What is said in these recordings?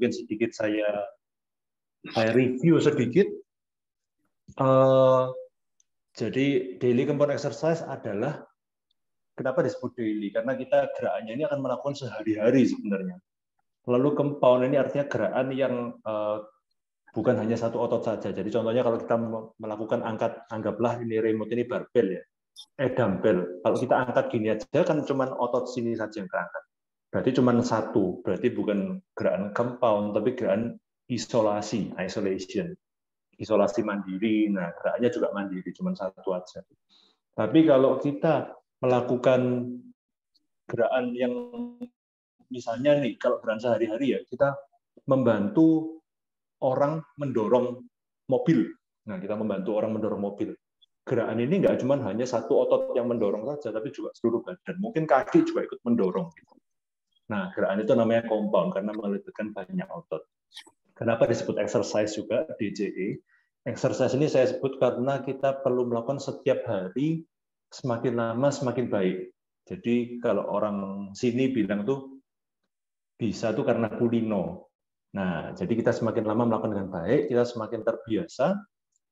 mungkin sedikit saya saya review sedikit. Uh, jadi daily compound exercise adalah kenapa disebut daily? Karena kita gerakannya ini akan melakukan sehari-hari sebenarnya. Lalu compound ini artinya gerakan yang uh, bukan hanya satu otot saja. Jadi contohnya kalau kita melakukan angkat, anggaplah ini remote ini barbel ya, eh dumbbell. Kalau kita angkat gini aja kan cuma otot sini saja yang terangkat. Berarti cuma satu, berarti bukan gerakan compound, tapi gerakan isolasi, isolation, isolasi mandiri. Nah, gerakannya juga mandiri, cuma satu aja. Tapi kalau kita melakukan gerakan yang misalnya nih, kalau gerakan sehari-hari ya, kita membantu orang mendorong mobil. Nah, kita membantu orang mendorong mobil. Gerakan ini nggak cuma hanya satu otot yang mendorong saja, tapi juga seluruh badan. Mungkin kaki juga ikut mendorong. Nah, gerakan itu namanya compound karena melibatkan banyak otot. Kenapa disebut exercise juga DJE? Exercise ini saya sebut karena kita perlu melakukan setiap hari semakin lama semakin baik. Jadi kalau orang sini bilang tuh bisa tuh karena kulino. Nah, jadi kita semakin lama melakukan dengan baik, kita semakin terbiasa.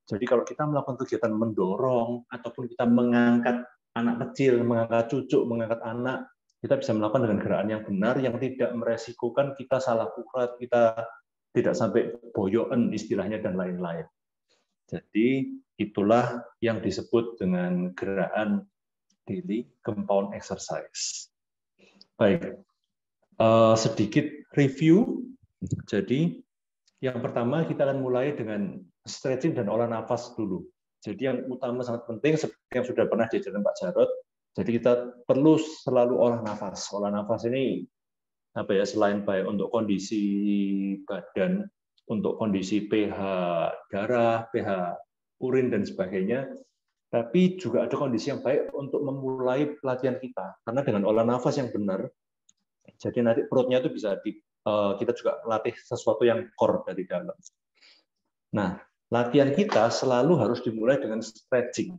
Jadi kalau kita melakukan kegiatan mendorong ataupun kita mengangkat anak kecil, mengangkat cucu, mengangkat anak, kita bisa melakukan dengan gerakan yang benar yang tidak meresikokan kita salah ukurat, kita tidak sampai boyoan istilahnya dan lain-lain. Jadi itulah yang disebut dengan gerakan daily compound exercise. Baik, uh, sedikit review. Jadi yang pertama kita akan mulai dengan stretching dan olah nafas dulu. Jadi yang utama sangat penting seperti yang sudah pernah diajarkan Pak Jarot. Jadi kita perlu selalu olah nafas. Olah nafas ini apa ya selain baik untuk kondisi badan, untuk kondisi pH darah, pH urin dan sebagainya, tapi juga ada kondisi yang baik untuk memulai pelatihan kita. Karena dengan olah nafas yang benar, jadi nanti perutnya itu bisa di, eh, kita juga latih sesuatu yang core dari dalam. Nah, latihan kita selalu harus dimulai dengan stretching.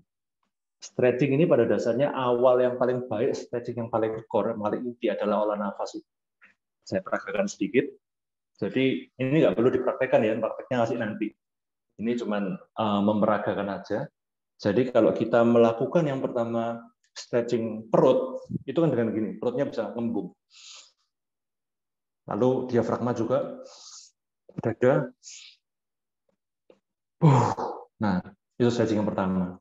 Stretching ini pada dasarnya awal yang paling baik, stretching yang paling core, yang paling inti adalah olah nafas saya praktekkan sedikit. Jadi ini nggak perlu dipraktekkan ya, prakteknya ngasih nanti. Ini cuma uh, memeragakan aja. Jadi kalau kita melakukan yang pertama stretching perut, itu kan dengan gini, perutnya bisa ngembung. Lalu diafragma juga, dada. Nah, itu stretching yang pertama.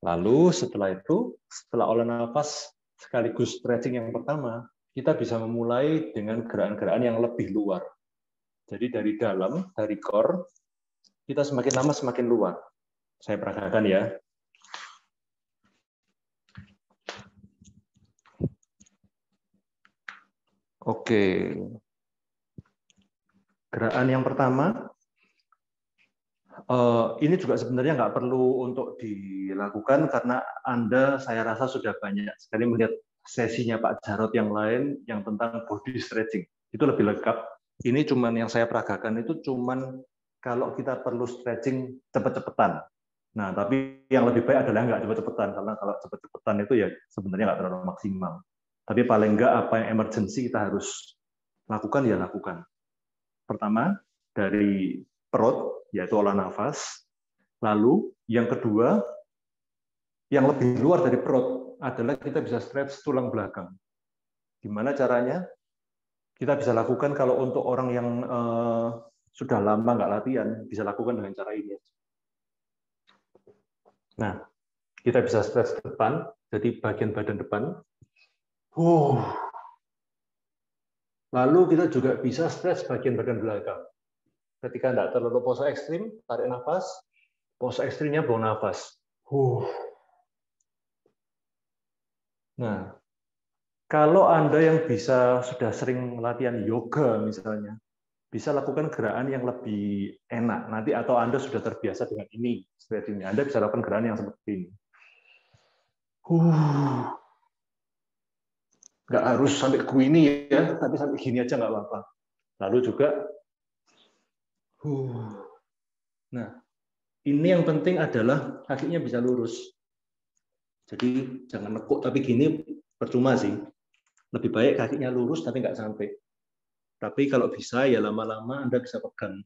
Lalu setelah itu, setelah olah nafas sekaligus stretching yang pertama, kita bisa memulai dengan gerakan-gerakan yang lebih luar. Jadi dari dalam, dari core, kita semakin lama semakin luar. Saya peragakan ya. Oke. Gerakan yang pertama, ini juga sebenarnya nggak perlu untuk dilakukan karena Anda saya rasa sudah banyak sekali melihat sesinya Pak Jarot yang lain yang tentang body stretching. Itu lebih lengkap. Ini cuman yang saya peragakan itu cuman kalau kita perlu stretching cepet-cepetan. Nah, tapi yang lebih baik adalah nggak cepet-cepetan karena kalau cepet-cepetan itu ya sebenarnya nggak terlalu maksimal. Tapi paling nggak apa yang emergency kita harus lakukan ya lakukan. Pertama dari perut yaitu olah nafas. Lalu yang kedua yang lebih luar dari perut adalah kita bisa stretch tulang belakang. Gimana caranya? Kita bisa lakukan kalau untuk orang yang uh, sudah lama nggak latihan, bisa lakukan dengan cara ini. Nah, kita bisa stretch depan, jadi bagian badan depan. Uh. Lalu kita juga bisa stretch bagian badan belakang. Ketika tidak terlalu pose ekstrim, tarik nafas. Pose ekstrimnya buang nafas. Uh. Nah, kalau Anda yang bisa sudah sering latihan yoga misalnya, bisa lakukan gerakan yang lebih enak nanti atau Anda sudah terbiasa dengan ini seperti ini. Anda bisa lakukan gerakan yang seperti ini. Uh. Nggak harus sampai ini ya, tapi sampai gini aja nggak apa-apa. Lalu juga uh. Nah, ini yang penting adalah kakinya bisa lurus. Jadi jangan nekuk tapi gini percuma sih. Lebih baik kakinya lurus tapi nggak sampai. Tapi kalau bisa ya lama-lama Anda bisa pegang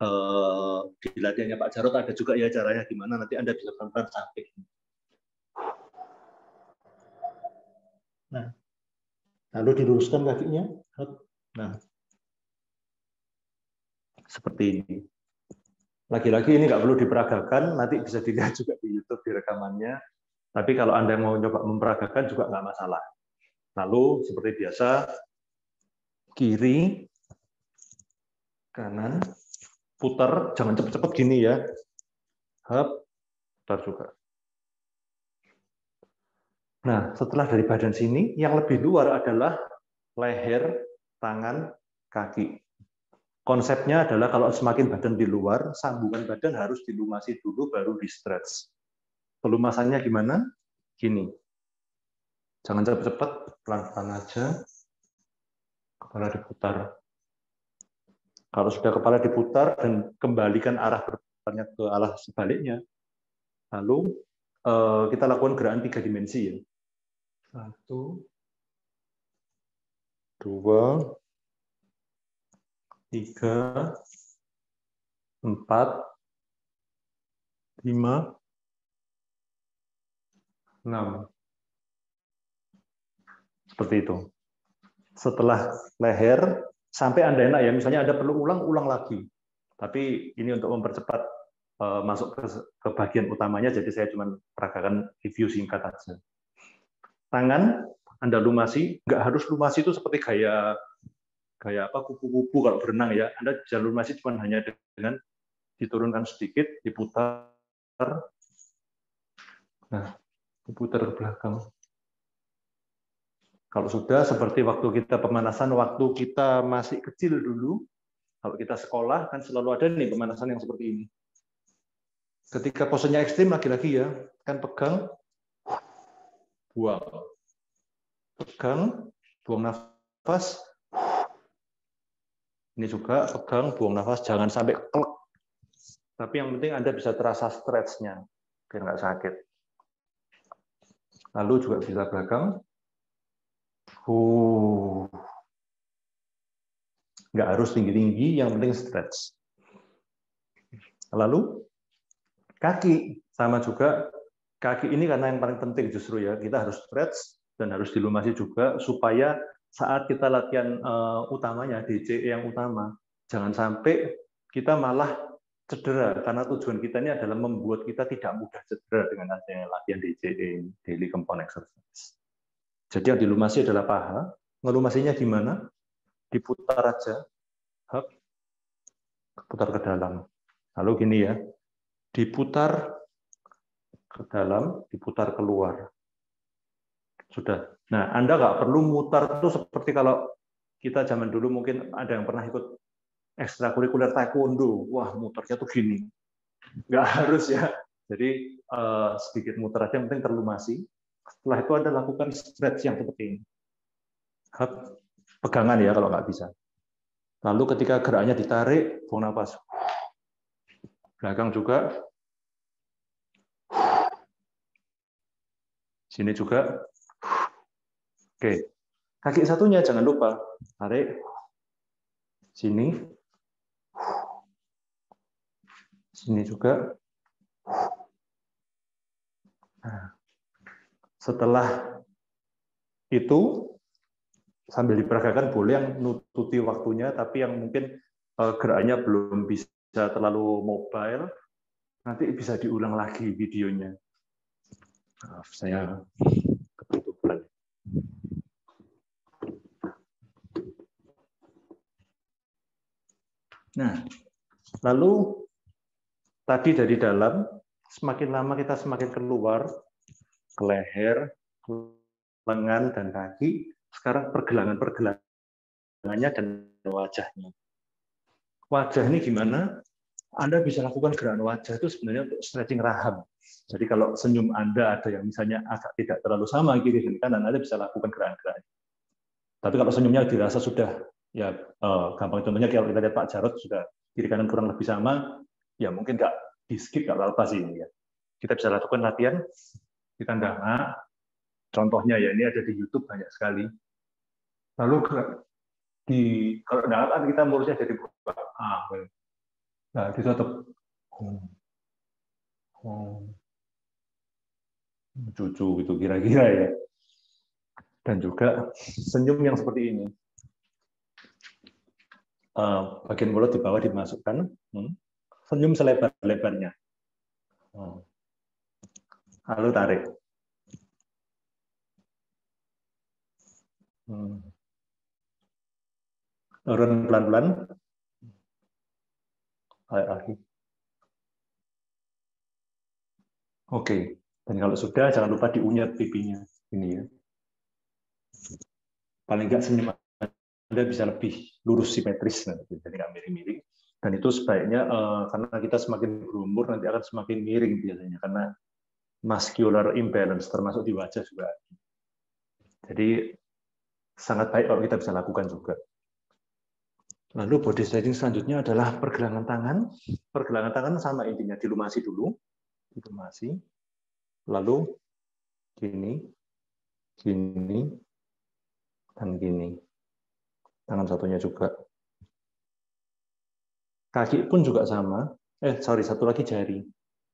uh, di latihannya Pak Jarot ada juga ya caranya gimana nanti Anda bisa pelan-pelan sampai. Nah, lalu diluruskan kakinya. Nah, seperti ini. Lagi-lagi ini nggak perlu diperagakan, nanti bisa dilihat juga di YouTube di rekamannya. Tapi kalau Anda mau coba memperagakan juga nggak masalah. Lalu seperti biasa, kiri, kanan, putar, jangan cepat-cepat gini ya. Hap, putar juga. Nah, setelah dari badan sini, yang lebih luar adalah leher, tangan, kaki. Konsepnya adalah kalau semakin badan di luar, sambungan badan harus dilumasi dulu, baru di stretch. Pelumasannya gimana? Gini. Jangan cepat-cepat, pelan-pelan aja. Kepala diputar. Kalau sudah kepala diputar dan kembalikan arah berputarnya ke arah sebaliknya, lalu eh, kita lakukan gerakan tiga dimensi ya. Satu, dua, tiga, empat, lima, enam. Seperti itu. Setelah leher, sampai Anda enak ya, misalnya Anda perlu ulang, ulang lagi. Tapi ini untuk mempercepat uh, masuk ke, ke bagian utamanya, jadi saya cuma peragakan review singkat saja. Tangan, Anda lumasi, nggak harus lumasi itu seperti gaya kayak apa kupu-kupu kalau berenang ya. Anda jalur masih cuma hanya dengan diturunkan sedikit, diputar. Nah, diputar ke belakang. Kalau sudah seperti waktu kita pemanasan, waktu kita masih kecil dulu, kalau kita sekolah kan selalu ada nih pemanasan yang seperti ini. Ketika posenya ekstrim lagi-lagi ya, kan pegang, buang. Pegang, buang nafas, ini juga pegang, buang nafas, jangan sampai klek. Tapi yang penting Anda bisa terasa stretch-nya, biar nggak sakit. Lalu juga bisa belakang. Uh. Nggak harus tinggi-tinggi, yang penting stretch. Lalu kaki sama juga kaki ini karena yang paling penting justru ya kita harus stretch dan harus dilumasi juga supaya saat kita latihan uh, utamanya DCE yang utama, jangan sampai kita malah cedera karena tujuan kita ini adalah membuat kita tidak mudah cedera dengan adanya latihan DCE daily compound exercise. Jadi yang dilumasi adalah paha. Ngelumasinya gimana? Diputar aja, hap, putar ke dalam. Lalu gini ya, diputar ke dalam, diputar keluar. Sudah. Nah, Anda nggak perlu mutar itu seperti kalau kita zaman dulu mungkin ada yang pernah ikut ekstrakurikuler taekwondo. Wah, mutarnya tuh gini. Nggak harus ya. Jadi uh, sedikit muter aja, yang penting terlumasi. Setelah itu Anda lakukan stretch yang seperti ini. Pegangan ya kalau nggak bisa. Lalu ketika geraknya ditarik, buang nafas. Belakang juga. Sini juga. Oke, kaki satunya jangan lupa. Tarik. Sini, sini juga. Nah, setelah itu sambil diperagakan boleh yang nututi waktunya, tapi yang mungkin eh, gerakannya belum bisa terlalu mobile, nanti bisa diulang lagi videonya. Maaf, saya Nah, lalu tadi dari dalam, semakin lama kita semakin keluar ke leher, lengan, dan kaki. Sekarang pergelangan-pergelangannya dan wajahnya. Wajah ini gimana? Anda bisa lakukan gerakan wajah itu sebenarnya untuk stretching raham. Jadi kalau senyum Anda ada yang misalnya agak tidak terlalu sama kiri dan kanan, Anda bisa lakukan gerakan-gerakan. Tapi kalau senyumnya dirasa sudah ya uh, gampang contohnya kalau kita lihat Pak Jarod sudah kiri kanan kurang lebih sama, ya mungkin nggak di skip nggak apa-apa sih ini ya. Kita bisa lakukan latihan kita nggak contohnya ya ini ada di YouTube banyak sekali. Lalu di kalau dalam kita mulutnya jadi buka. Ah, nah ditutup. Oh. Oh. Cucu itu kira-kira ya. Dan juga senyum yang seperti ini. Uh, bagian mulut di bawah dimasukkan, hmm. senyum selebar-lebarnya. Oh. Lalu tarik. Hmm. Turun pelan-pelan. lagi. Oke. Dan kalau sudah, jangan lupa diunyat pipinya. Ini ya. Paling nggak senyum Anda bisa lebih lurus simetris, nanti, jadi nggak miring-miring. Dan itu sebaiknya, uh, karena kita semakin berumur, nanti akan semakin miring biasanya. Karena muscular imbalance, termasuk di wajah juga. Jadi sangat baik kalau kita bisa lakukan juga. Lalu body stretching selanjutnya adalah pergelangan tangan. Pergelangan tangan sama intinya dilumasi dulu, dilumasi. Lalu gini, gini, dan gini. Tangan satunya juga. Kaki pun juga sama. Eh, sorry, satu lagi jari.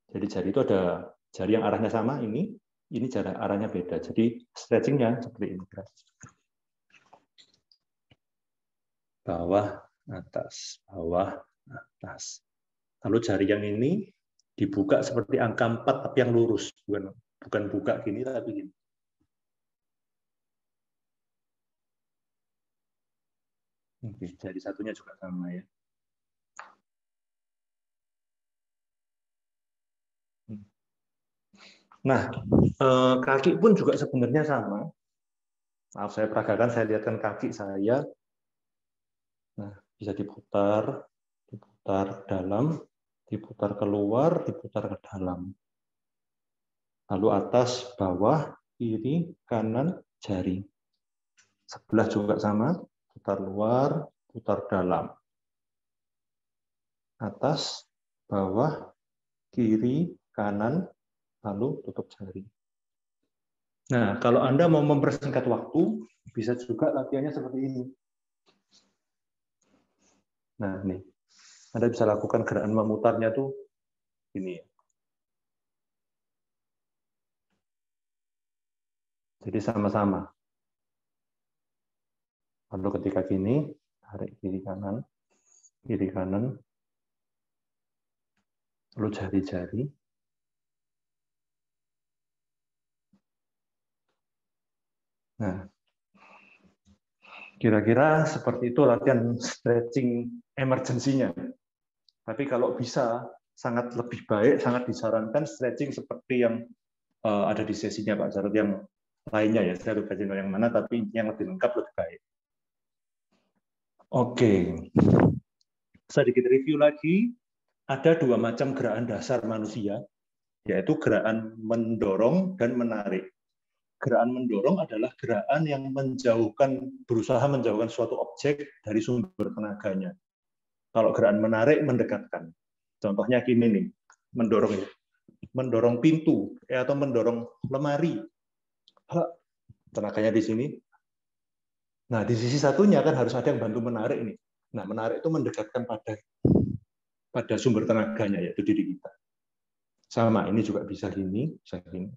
Jadi jari itu ada jari yang arahnya sama, ini, ini cara arahnya beda. Jadi stretchingnya seperti ini. Bawah, atas, bawah, atas. Lalu jari yang ini dibuka seperti angka 4 tapi yang lurus, bukan bukan buka gini tapi gini. Oke, jari satunya juga sama ya. Nah, eh, kaki pun juga sebenarnya sama. Maaf, saya peragakan, saya lihatkan kaki saya Nah, bisa diputar, diputar ke dalam, diputar keluar, diputar ke dalam. Lalu atas, bawah, kiri, kanan, jari. Sebelah juga sama, putar luar, putar dalam. Atas, bawah, kiri, kanan, lalu tutup jari. Nah, kalau Anda mau mempersingkat waktu, bisa juga latihannya seperti ini. Nah, ini. Anda bisa lakukan gerakan memutarnya tuh ini. Jadi sama-sama. Lalu ketika gini, tarik kiri kanan, kiri kanan, lalu jari-jari. Nah, Kira-kira seperti itu latihan stretching emergensinya. Tapi kalau bisa, sangat lebih baik, sangat disarankan stretching seperti yang uh, ada di sesinya Pak Jarod yang lainnya ya. Saya lupa yang mana, tapi yang lebih lengkap lebih baik. Oke, sedikit review lagi. Ada dua macam gerakan dasar manusia, yaitu gerakan mendorong dan menarik gerakan mendorong adalah gerakan yang menjauhkan berusaha menjauhkan suatu objek dari sumber tenaganya. Kalau gerakan menarik mendekatkan. Contohnya gini nih, mendorong. Mendorong pintu ya, atau mendorong lemari. Tenaganya di sini. Nah, di sisi satunya kan harus ada yang bantu menarik nih. Nah, menarik itu mendekatkan pada pada sumber tenaganya yaitu diri kita. Sama, ini juga bisa gini, bisa gini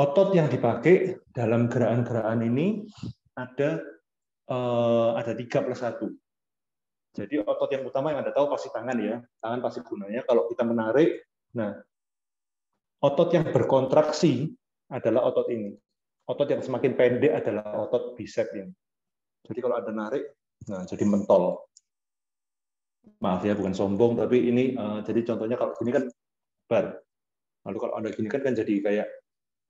otot yang dipakai dalam gerakan-gerakan ini ada uh, ada tiga plus satu. Jadi otot yang utama yang anda tahu pasti tangan ya, tangan pasti gunanya kalau kita menarik. Nah, otot yang berkontraksi adalah otot ini. Otot yang semakin pendek adalah otot bicep ini. Jadi kalau ada narik, nah jadi mentol. Maaf ya, bukan sombong, tapi ini uh, jadi contohnya kalau gini kan bar. Lalu kalau ada gini kan kan jadi kayak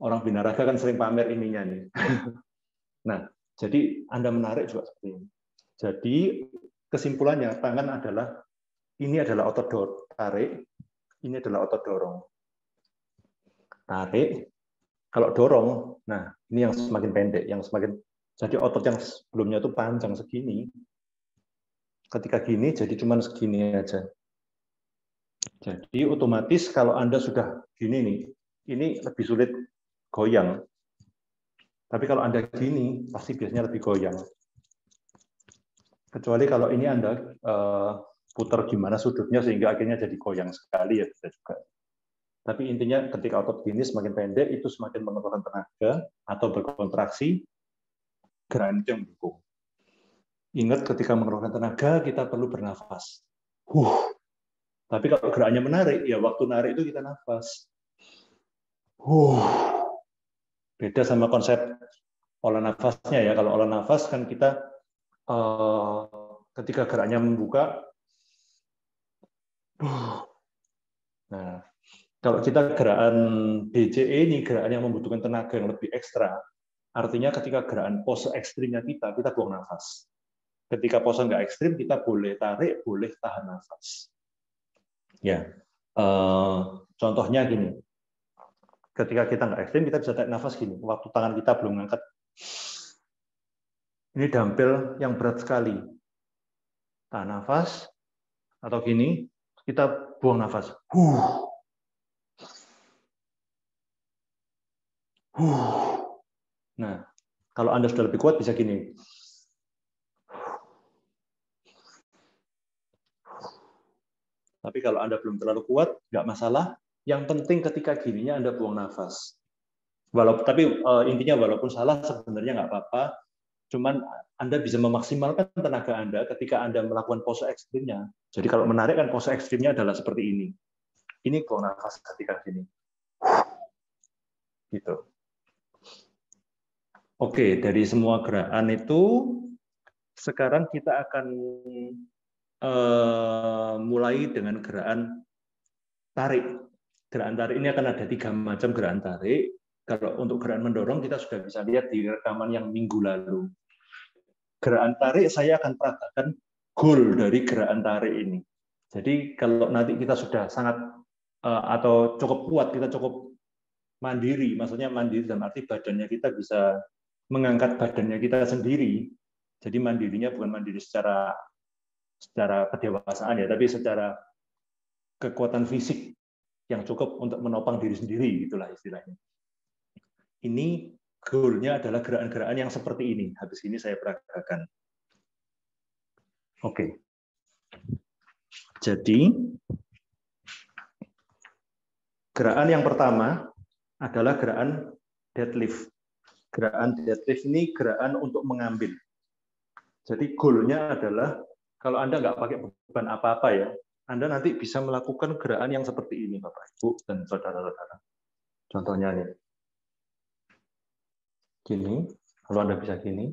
orang binaraga kan sering pamer ininya nih. nah, jadi Anda menarik juga seperti ini. Jadi kesimpulannya tangan adalah ini adalah otot tarik, ini adalah otot dorong. Tarik, kalau dorong, nah ini yang semakin pendek, yang semakin jadi otot yang sebelumnya itu panjang segini, ketika gini jadi cuma segini aja. Jadi otomatis kalau Anda sudah gini nih, ini lebih sulit goyang. Tapi kalau Anda gini, pasti biasanya lebih goyang. Kecuali kalau ini Anda uh, putar gimana sudutnya sehingga akhirnya jadi goyang sekali ya bisa juga. Tapi intinya ketika otot gini semakin pendek itu semakin mengeluarkan tenaga atau berkontraksi, gerakan itu yang mendukung. Ingat ketika mengeluarkan tenaga kita perlu bernafas. Huh. Tapi kalau gerakannya menarik, ya waktu narik itu kita nafas. Huh. Beda sama konsep olah nafasnya ya. Kalau olah nafas kan kita uh, ketika geraknya membuka, nah kalau kita gerakan BCE ini gerakan yang membutuhkan tenaga yang lebih ekstra, artinya ketika gerakan pose ekstrimnya kita, kita buang nafas. Ketika pose nggak ekstrim, kita boleh tarik, boleh tahan nafas. Ya, uh, contohnya gini, ketika kita nggak ekstrim, kita bisa tarik nafas gini. Waktu tangan kita belum ngangkat, ini dampil yang berat sekali. Tahan nafas, atau gini, kita buang nafas. Huh Nah, kalau Anda sudah lebih kuat bisa gini. Tapi kalau Anda belum terlalu kuat, nggak masalah. Yang penting ketika gininya Anda buang nafas. Walaupun, tapi uh, intinya walaupun salah sebenarnya nggak apa-apa. Cuman Anda bisa memaksimalkan tenaga Anda ketika Anda melakukan pose ekstrimnya. Jadi kalau menarik kan pose ekstrimnya adalah seperti ini. Ini buang nafas ketika gini. Gitu. Oke, dari semua gerakan itu sekarang kita akan uh, mulai dengan gerakan tarik. Gerakan tarik ini akan ada tiga macam gerakan tarik. Kalau untuk gerakan mendorong kita sudah bisa lihat di rekaman yang minggu lalu. Gerakan tarik saya akan peragakan goal dari gerakan tarik ini. Jadi kalau nanti kita sudah sangat uh, atau cukup kuat, kita cukup mandiri, maksudnya mandiri dalam arti badannya kita bisa mengangkat badannya kita sendiri. Jadi mandirinya bukan mandiri secara secara kedewasaan ya, tapi secara kekuatan fisik yang cukup untuk menopang diri sendiri, itulah istilahnya. Ini goalnya adalah gerakan-gerakan yang seperti ini. Habis ini saya peragakan. Oke. Jadi gerakan yang pertama adalah gerakan deadlift. Gerakan deadlift ini gerakan untuk mengambil. Jadi goalnya adalah kalau Anda nggak pakai beban apa-apa ya, Anda nanti bisa melakukan gerakan yang seperti ini, Bapak Ibu dan saudara-saudara. Contohnya nih. Gini, kalau Anda bisa gini.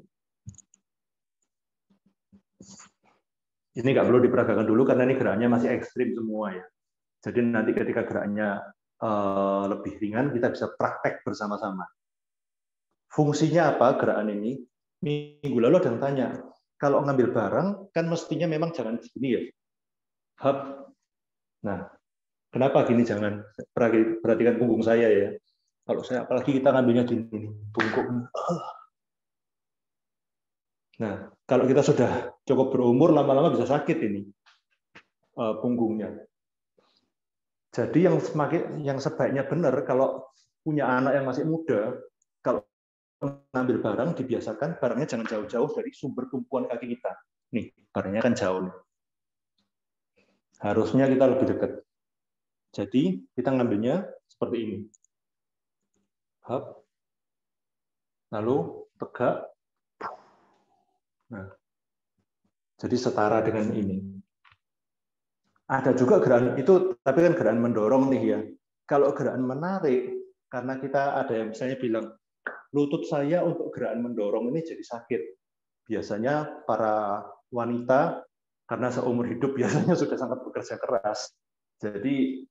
Ini nggak perlu diperagakan dulu karena ini gerakannya masih ekstrim semua ya. Jadi nanti ketika gerakannya uh, lebih ringan, kita bisa praktek bersama-sama. Fungsinya apa gerakan ini? Minggu lalu ada yang tanya, kalau ngambil barang kan mestinya memang jangan segini ya. Hub. Nah, kenapa gini jangan? Perhatikan punggung saya ya. Kalau saya apalagi kita ngambilnya di ini, punggung. Nah, kalau kita sudah cukup berumur lama-lama bisa sakit ini eh, punggungnya. Jadi yang semakin yang sebaiknya benar kalau punya anak yang masih muda, mengambil barang dibiasakan barangnya jangan jauh-jauh dari sumber tumpuan kaki kita. Nih, barangnya kan jauh. Nih. Harusnya kita lebih dekat. Jadi kita ngambilnya seperti ini. Hap. Lalu tegak. Nah. Jadi setara dengan ini. Ada juga gerakan itu, tapi kan gerakan mendorong nih ya. Kalau gerakan menarik, karena kita ada yang misalnya bilang, lutut saya untuk gerakan mendorong ini jadi sakit. Biasanya para wanita karena seumur hidup biasanya sudah sangat bekerja keras. Jadi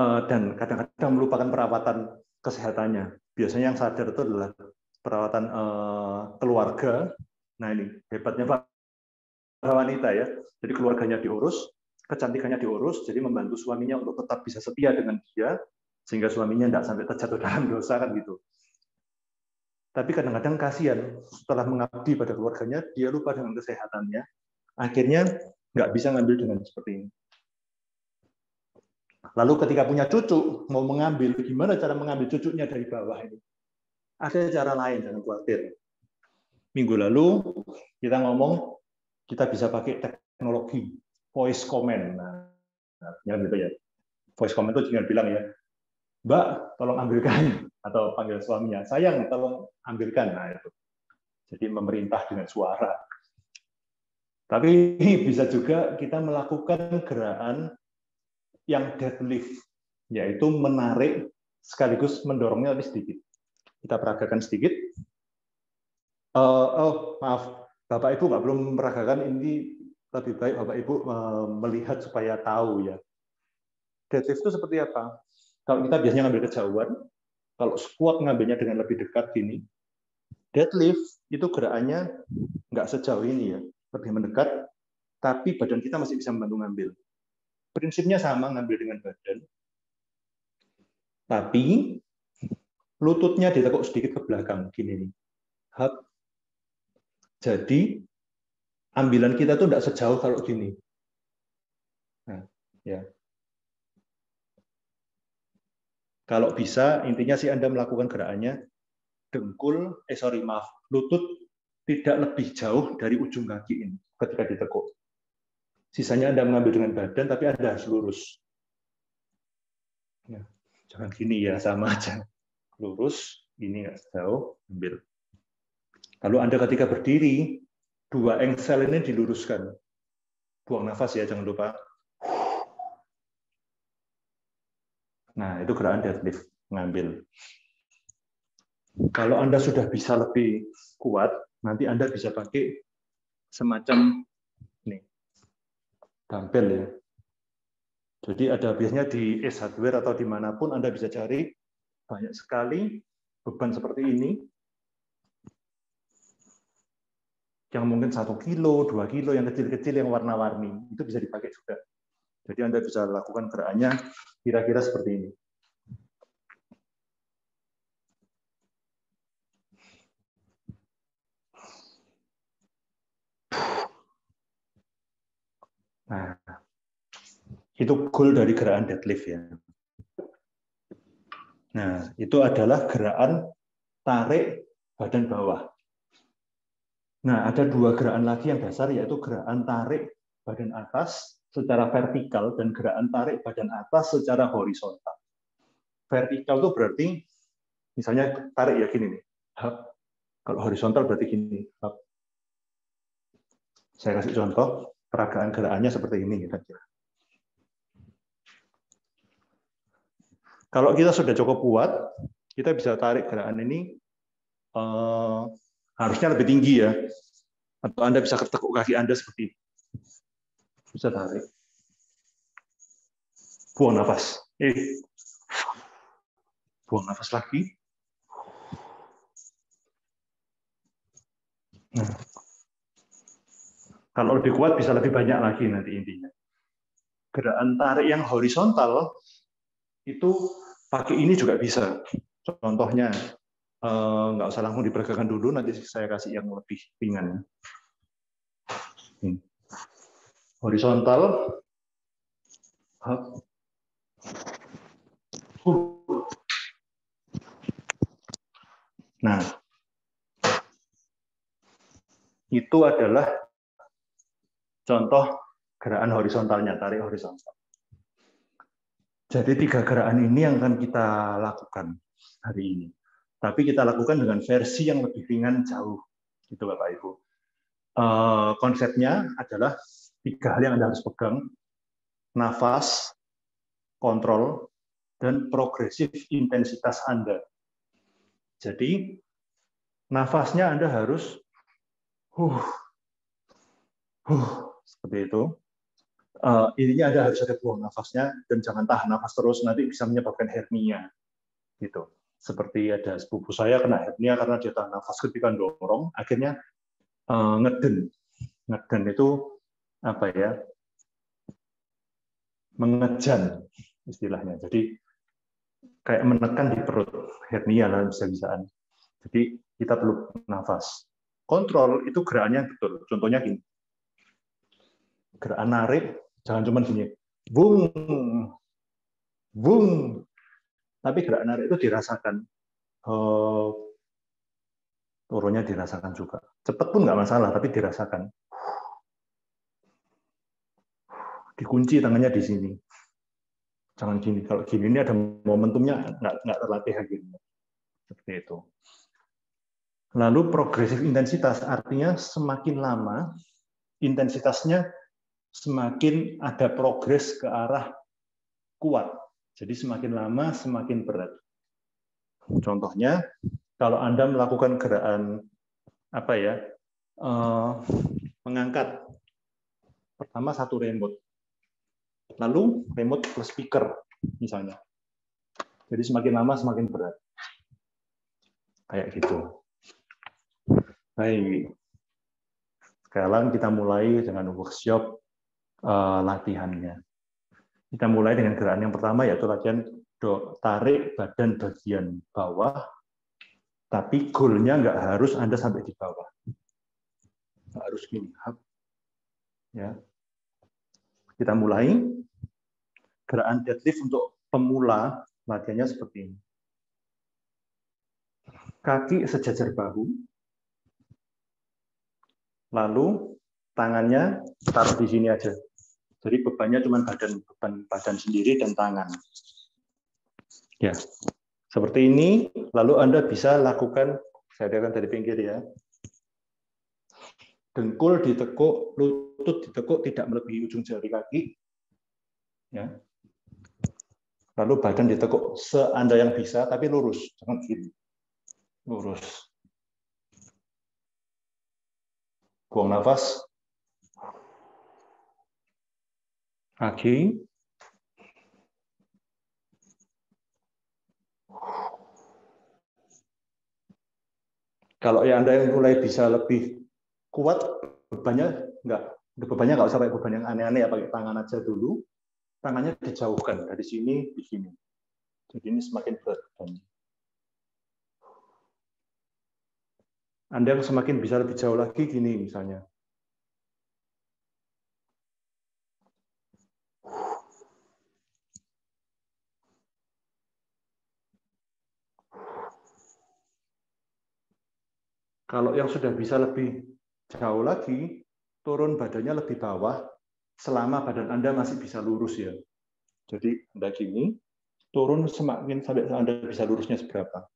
eh, dan kadang-kadang melupakan perawatan kesehatannya. Biasanya yang sadar itu adalah perawatan eh, keluarga. Nah ini hebatnya para wanita ya. Jadi keluarganya diurus, kecantikannya diurus, jadi membantu suaminya untuk tetap bisa setia dengan dia, sehingga suaminya tidak sampai terjatuh dalam dosa kan gitu. Tapi kadang-kadang kasihan setelah mengabdi pada keluarganya, dia lupa dengan kesehatannya. Akhirnya nggak bisa ngambil dengan seperti ini. Lalu ketika punya cucu, mau mengambil, gimana cara mengambil cucunya dari bawah ini? Ada cara lain, jangan khawatir. Minggu lalu kita ngomong kita bisa pakai teknologi voice comment. Nah, ya gitu ya. Voice comment itu tinggal bilang ya, Mbak, tolong ambilkan atau panggil suaminya, sayang, tolong ambilkan. Nah itu. Jadi memerintah dengan suara. Tapi bisa juga kita melakukan gerakan yang deadlift, yaitu menarik sekaligus mendorongnya lebih sedikit. Kita peragakan sedikit. Uh, oh, maaf, Bapak Ibu nggak belum meragakan ini lebih baik Bapak Ibu uh, melihat supaya tahu ya. Deadlift itu seperti apa? Kalau kita biasanya ngambil kejauhan, kalau squat ngambilnya dengan lebih dekat gini, deadlift itu gerakannya nggak sejauh ini ya, lebih mendekat, tapi badan kita masih bisa membantu ngambil. Prinsipnya sama ngambil dengan badan, tapi lututnya ditekuk sedikit ke belakang, gini nih. Jadi ambilan kita tuh tidak sejauh kalau gini. Nah, ya. Kalau bisa, intinya sih Anda melakukan gerakannya dengkul, eh sorry maaf, lutut tidak lebih jauh dari ujung kaki ini ketika ditekuk. Sisanya Anda mengambil dengan badan, tapi Anda harus lurus. Ya. Jangan gini ya, sama aja. Lurus, ini nggak jauh, ambil. Lalu Anda ketika berdiri, dua engsel ini diluruskan. Buang nafas ya, jangan lupa. Nah, itu gerakan deadlift, ngambil. Kalau Anda sudah bisa lebih kuat, nanti Anda bisa pakai semacam nih, dumbbell ya. Jadi ada biasanya di S hardware atau di mana pun Anda bisa cari banyak sekali beban seperti ini yang mungkin satu kilo, dua kilo, yang kecil-kecil yang warna-warni itu bisa dipakai juga. Jadi Anda bisa lakukan gerakannya kira-kira seperti ini. Nah, itu goal dari gerakan deadlift ya. Nah, itu adalah gerakan tarik badan bawah. Nah, ada dua gerakan lagi yang dasar yaitu gerakan tarik badan atas secara vertikal dan gerakan tarik badan atas secara horizontal. Vertikal itu berarti misalnya tarik ya gini nih. Kalau horizontal berarti gini. Saya kasih contoh peragaan gerakannya seperti ini kira-kira. Kalau kita sudah cukup kuat, kita bisa tarik gerakan ini uh, harusnya lebih tinggi ya. Atau Anda bisa ketekuk kaki Anda seperti. Bisa tarik. Buang nafas. Eh. Buang nafas lagi. Nah. Kalau lebih kuat bisa lebih banyak lagi nanti intinya. Gerakan tarik yang horizontal itu pakai ini juga bisa. Contohnya, eh, nggak usah langsung diperagakan dulu, nanti saya kasih yang lebih ringan. Horizontal. Nah, itu adalah contoh gerakan horizontalnya, tarik horizontal. Jadi tiga gerakan ini yang akan kita lakukan hari ini. Tapi kita lakukan dengan versi yang lebih ringan jauh, gitu Bapak Ibu. Eh, konsepnya adalah tiga hal yang Anda harus pegang: nafas, kontrol, dan progresif intensitas Anda. Jadi nafasnya Anda harus huh, huh, seperti itu. Uh, intinya ada harus ada buang nafasnya dan jangan tahan nafas terus nanti bisa menyebabkan hernia gitu. Seperti ada sepupu saya kena hernia karena dia tahan nafas ketika dorong akhirnya uh, ngeden. Ngeden itu apa ya mengejan istilahnya jadi kayak menekan di perut hernia lah bisa-bisaan jadi kita perlu nafas kontrol itu gerakannya betul contohnya gini gerakan narik Jangan cuma gini, bung, bung. Tapi gerak narik itu dirasakan. Oh, turunnya dirasakan juga. Cepat pun nggak masalah, tapi dirasakan. Dikunci tangannya di sini. Jangan gini. Kalau gini ini ada momentumnya nggak nggak terlatih akhirnya. Seperti itu. Lalu progresif intensitas artinya semakin lama intensitasnya semakin ada progres ke arah kuat. Jadi semakin lama semakin berat. Contohnya kalau Anda melakukan gerakan apa ya? Eh, mengangkat pertama satu remote. Lalu remote plus speaker misalnya. Jadi semakin lama semakin berat. Kayak gitu. Baik. Sekarang kita mulai dengan workshop uh, latihannya. Kita mulai dengan gerakan yang pertama yaitu latihan do, tarik badan bagian bawah, tapi goalnya nggak harus Anda sampai di bawah. Nggak harus gini. Ya. Kita mulai gerakan deadlift untuk pemula latihannya seperti ini. Kaki sejajar bahu, lalu tangannya taruh di sini aja. Jadi bebannya cuma badan beban badan sendiri dan tangan. Ya, seperti ini. Lalu Anda bisa lakukan, saya akan dari pinggir ya. Dengkul ditekuk, lutut ditekuk tidak melebihi ujung jari kaki. Ya. Lalu badan ditekuk seanda yang bisa, tapi lurus, jangan gini. Lurus. Buang nafas. Kaki. Kalau yang Anda yang mulai bisa lebih kuat, bebannya enggak, bebannya nggak usah pakai beban yang aneh-aneh ya, pakai tangan aja dulu. Tangannya dijauhkan dari sini di sini. Jadi ini semakin berat bebannya. Anda yang semakin bisa lebih jauh lagi gini misalnya. Kalau yang sudah bisa lebih jauh lagi, turun badannya lebih bawah, selama badan Anda masih bisa lurus ya. Jadi Anda gini, turun semakin sampai Anda bisa lurusnya seberapa.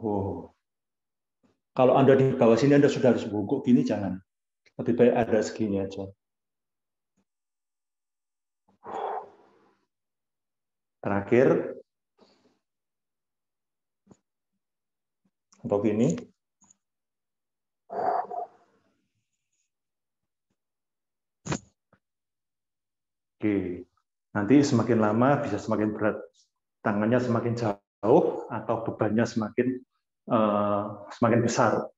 Oh. Kalau Anda di bawah sini Anda sudah harus bungkuk gini jangan. Lebih baik ada segini aja. Terakhir untuk ini Oke, nanti semakin lama bisa semakin berat, tangannya semakin jauh atau bebannya semakin Eh, semakin besar.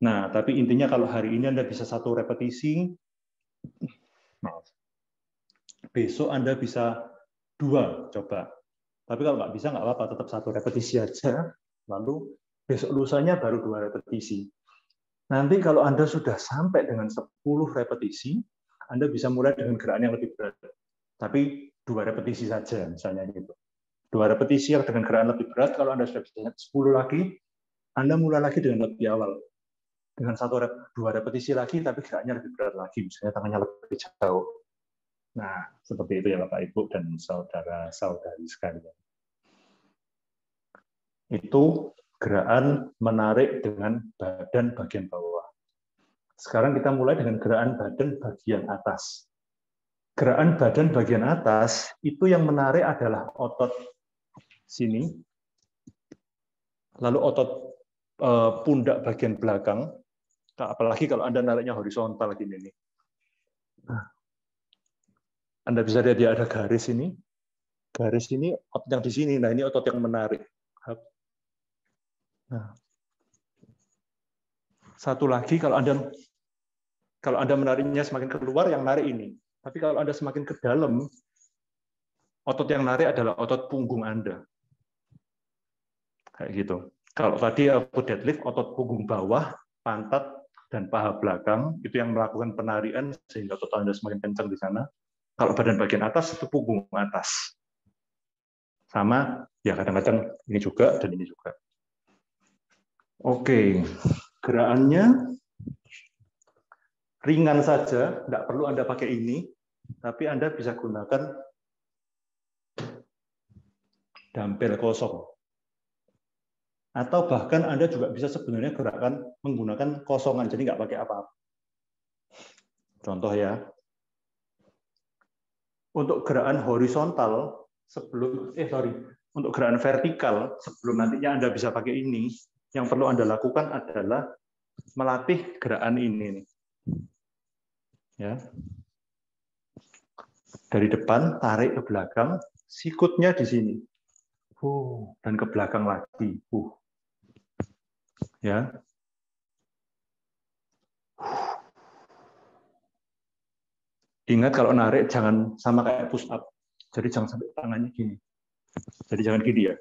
Nah, tapi intinya kalau hari ini Anda bisa satu repetisi, besok Anda bisa dua coba. Tapi kalau nggak bisa nggak apa-apa, tetap satu repetisi aja. Lalu besok lusanya baru dua repetisi. Nanti kalau Anda sudah sampai dengan 10 repetisi, Anda bisa mulai dengan gerakan yang lebih berat. Tapi dua repetisi saja, misalnya gitu dua repetisi dengan gerakan lebih berat. Kalau Anda sudah bisa 10 lagi, Anda mulai lagi dengan lebih awal. Dengan satu dua repetisi lagi, tapi gerakannya lebih berat lagi. Misalnya tangannya lebih jauh. Nah, seperti itu ya Bapak Ibu dan saudara-saudari sekalian. Itu gerakan menarik dengan badan bagian bawah. Sekarang kita mulai dengan gerakan badan bagian atas. Gerakan badan bagian atas itu yang menarik adalah otot. Sini, lalu otot eh, pundak bagian belakang, nah, apalagi kalau Anda nariknya horizontal gini nih. Anda bisa lihat dia ada garis ini, garis ini otot yang di sini, nah ini otot yang menarik. Nah, satu lagi kalau Anda kalau Anda menariknya semakin keluar, yang narik ini. Tapi kalau Anda semakin ke dalam, otot yang narik adalah otot punggung Anda kayak gitu. Kalau tadi aku deadlift, otot punggung bawah, pantat, dan paha belakang itu yang melakukan penarian sehingga otot Anda semakin kencang di sana. Kalau badan bagian atas itu punggung atas. Sama, ya kadang-kadang ini juga dan ini juga. Oke, gerakannya ringan saja, tidak perlu Anda pakai ini, tapi Anda bisa gunakan dampel kosong. Atau bahkan Anda juga bisa sebenarnya gerakan menggunakan kosongan, jadi nggak pakai apa-apa. Contoh ya, untuk gerakan horizontal sebelum eh sorry untuk gerakan vertikal sebelum nantinya Anda bisa pakai ini, yang perlu Anda lakukan adalah melatih gerakan ini. Ya. Dari depan tarik ke belakang, sikutnya di sini. Uh, dan ke belakang lagi. Uh. Ya. Ingat kalau narik jangan sama kayak push up. Jadi jangan sampai tangannya gini. Jadi jangan gini ya.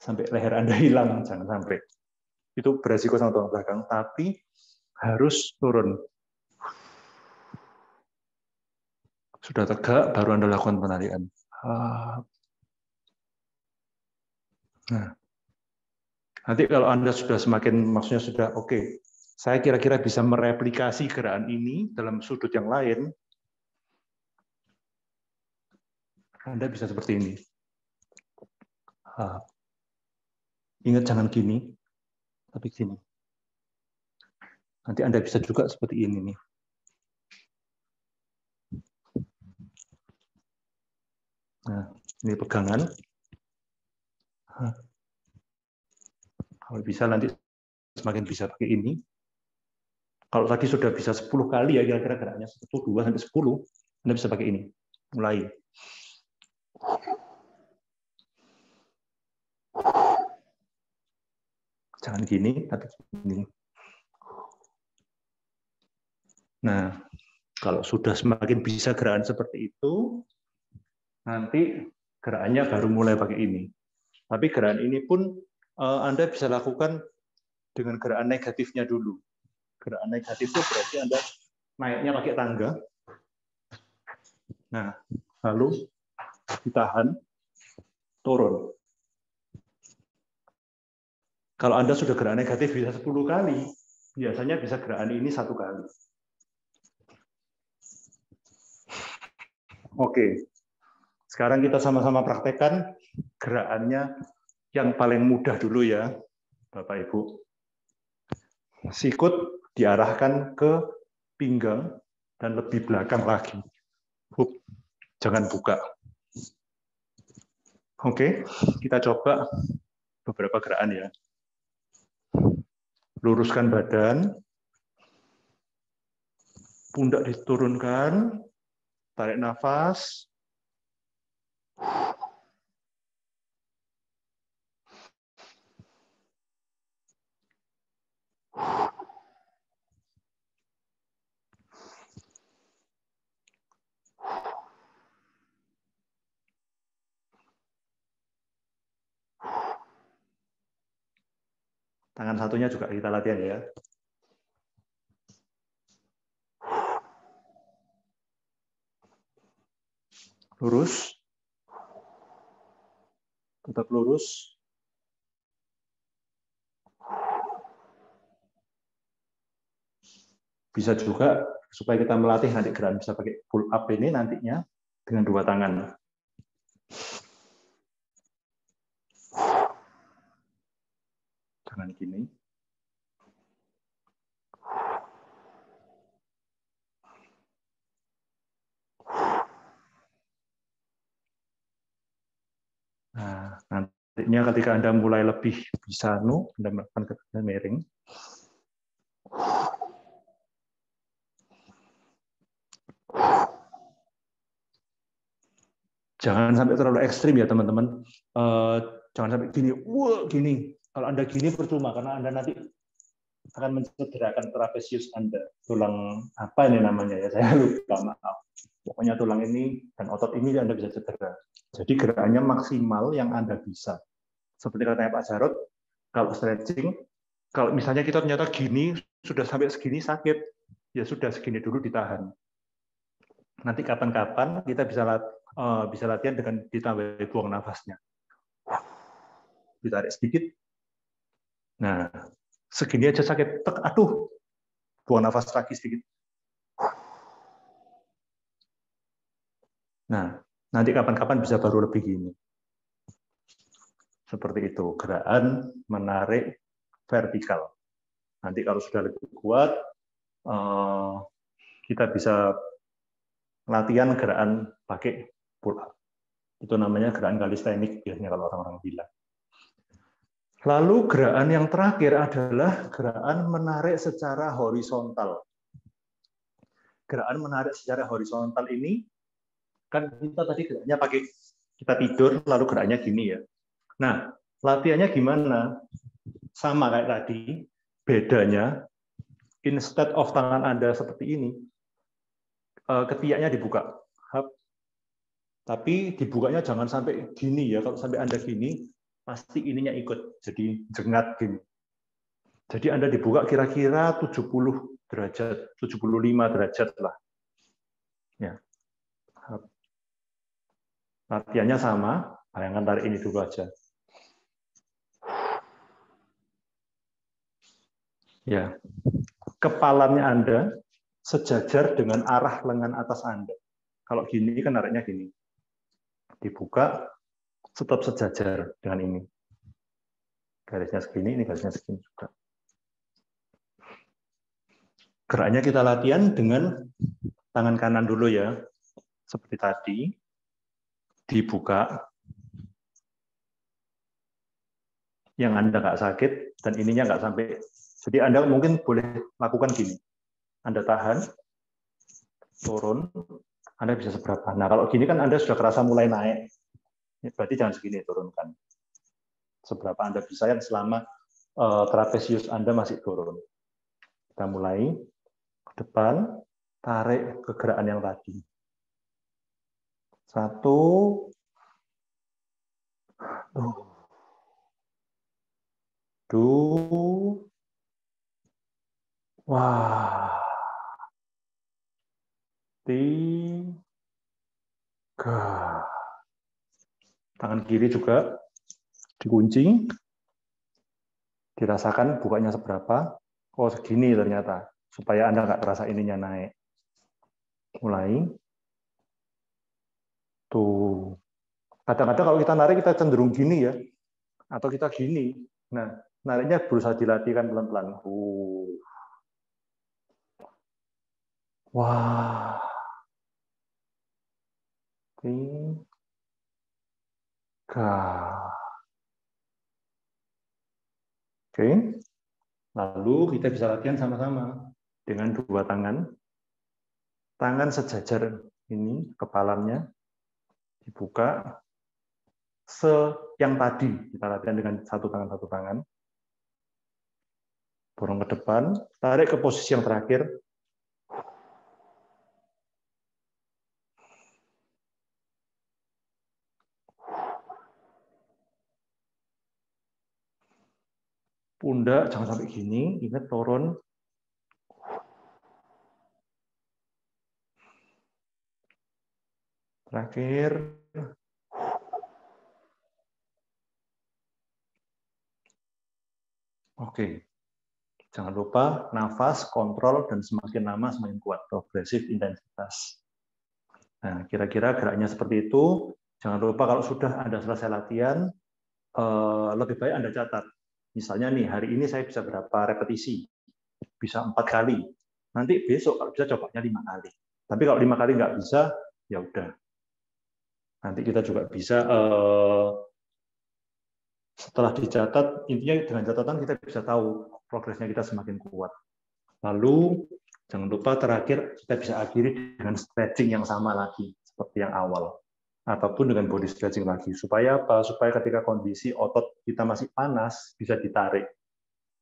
Sampai leher Anda hilang, jangan sampai. Itu beresiko sama tulang belakang, tapi harus turun. Sudah tegak, baru Anda lakukan penarikan. Nah, nanti kalau Anda sudah semakin, maksudnya sudah oke, okay, saya kira-kira bisa mereplikasi gerakan ini dalam sudut yang lain, Anda bisa seperti ini. Ingat jangan gini, tapi gini. Nanti Anda bisa juga seperti ini nih. Nah, ini pegangan. Kalau bisa nanti semakin bisa pakai ini. Kalau tadi sudah bisa 10 kali ya kira-kira geraknya 1, 2 sampai 10, Anda bisa pakai ini. Mulai. Jangan gini, tapi gini. Nah, kalau sudah semakin bisa gerakan seperti itu, nanti gerakannya baru mulai pakai ini. Tapi gerakan ini pun eh, Anda bisa lakukan dengan gerakan negatifnya dulu. Gerakan negatif itu berarti Anda naiknya pakai tangga. Nah, lalu ditahan, turun. Kalau Anda sudah gerakan negatif bisa 10 kali, biasanya bisa gerakan ini satu kali. Oke, sekarang kita sama-sama praktekkan gerakannya yang paling mudah dulu ya, Bapak Ibu. Sikut diarahkan ke pinggang dan lebih belakang lagi. Hup, jangan buka. Oke, kita coba beberapa gerakan ya. Luruskan badan, pundak diturunkan, tarik nafas. Tangan satunya juga kita latihan ya. Lurus. Tetap lurus. Bisa juga supaya kita melatih nanti gerakan bisa pakai pull up ini nantinya dengan dua tangan. Jangan gini. Nah, nantinya ketika Anda mulai lebih bisa nu, Anda melakukan ketegangan miring. Jangan sampai terlalu ekstrim ya teman-teman. Uh, jangan sampai gini, wah gini. Kalau Anda gini percuma karena Anda nanti akan mencederakan trapesius Anda. Tulang apa ini namanya ya? Saya lupa, maaf. Pokoknya tulang ini dan otot ini Anda bisa cedera. Jadi gerakannya maksimal yang Anda bisa. Seperti katanya Pak Jarot, kalau stretching, kalau misalnya kita ternyata gini, sudah sampai segini sakit, ya sudah segini dulu ditahan. Nanti kapan-kapan kita bisa uh, bisa latihan dengan ditambah buang nafasnya. Ditarik sedikit, Nah, segini aja sakit, tek, aduh, buang nafas lagi sedikit. Nah, nanti kapan-kapan bisa baru lebih gini. Seperti itu, gerakan menarik vertikal. Nanti kalau sudah lebih kuat, eh, kita bisa latihan gerakan pakai pull up. Itu namanya gerakan kalistenik biasanya kalau orang-orang bilang. Lalu gerakan yang terakhir adalah gerakan menarik secara horizontal. Gerakan menarik secara horizontal ini kan kita tadi geraknya pakai kita tidur lalu geraknya gini ya. Nah, latihannya gimana? Sama kayak tadi, bedanya instead of tangan Anda seperti ini, eh, ketiaknya dibuka. Tapi dibukanya jangan sampai gini ya. Kalau sampai Anda gini, pasti ininya ikut jadi jengat gini. Jadi Anda dibuka kira-kira 70 derajat, 75 derajat lah. Ya. Latihannya sama, bayangkan tarik ini dulu aja. Ya. Kepalanya Anda sejajar dengan arah lengan atas Anda. Kalau gini kan nariknya gini. Dibuka, tetap sejajar dengan ini. Garisnya segini, ini garisnya segini juga. Geraknya kita latihan dengan tangan kanan dulu ya. Seperti tadi. Dibuka. Yang Anda nggak sakit, dan ininya nggak sampai. Jadi Anda mungkin boleh lakukan gini. Anda tahan, turun, Anda bisa seberapa. Nah, kalau gini kan Anda sudah kerasa mulai naik berarti jangan segini turunkan. Seberapa Anda bisa yang selama uh, trapesius Anda masih turun. Kita mulai ke depan, tarik ke gerakan yang tadi. Satu, dua, wah, tiga, Tangan kiri juga dikunci. Dirasakan bukanya seberapa. Oh, segini ternyata. Supaya Anda nggak terasa ininya naik. Mulai. Tuh. Kadang-kadang kalau kita narik, kita cenderung gini ya. Atau kita gini. Nah, nariknya berusaha dilatihkan pelan-pelan. Uh. Wah. Oke. Oke. Lalu kita bisa latihan sama-sama dengan dua tangan. Tangan sejajar ini kepalanya dibuka se yang tadi kita latihan dengan satu tangan satu tangan. Dorong ke depan, tarik ke posisi yang terakhir, pundak jangan sampai gini, ingat turun. Terakhir. Oke. Jangan lupa nafas, kontrol, dan semakin lama semakin kuat. Progresif intensitas. Nah, kira-kira geraknya seperti itu. Jangan lupa kalau sudah Anda selesai latihan, eh, lebih baik Anda catat Misalnya nih, hari ini saya bisa berapa repetisi? Bisa empat kali. Nanti besok kalau bisa cobanya lima kali. Tapi kalau lima kali nggak bisa, ya udah. Nanti kita juga bisa eh, setelah dicatat, intinya dengan catatan kita bisa tahu progresnya kita semakin kuat. Lalu jangan lupa terakhir kita bisa akhiri dengan stretching yang sama lagi seperti yang awal ataupun dengan body stretching lagi. Supaya apa? Supaya ketika kondisi otot kita masih panas, bisa ditarik.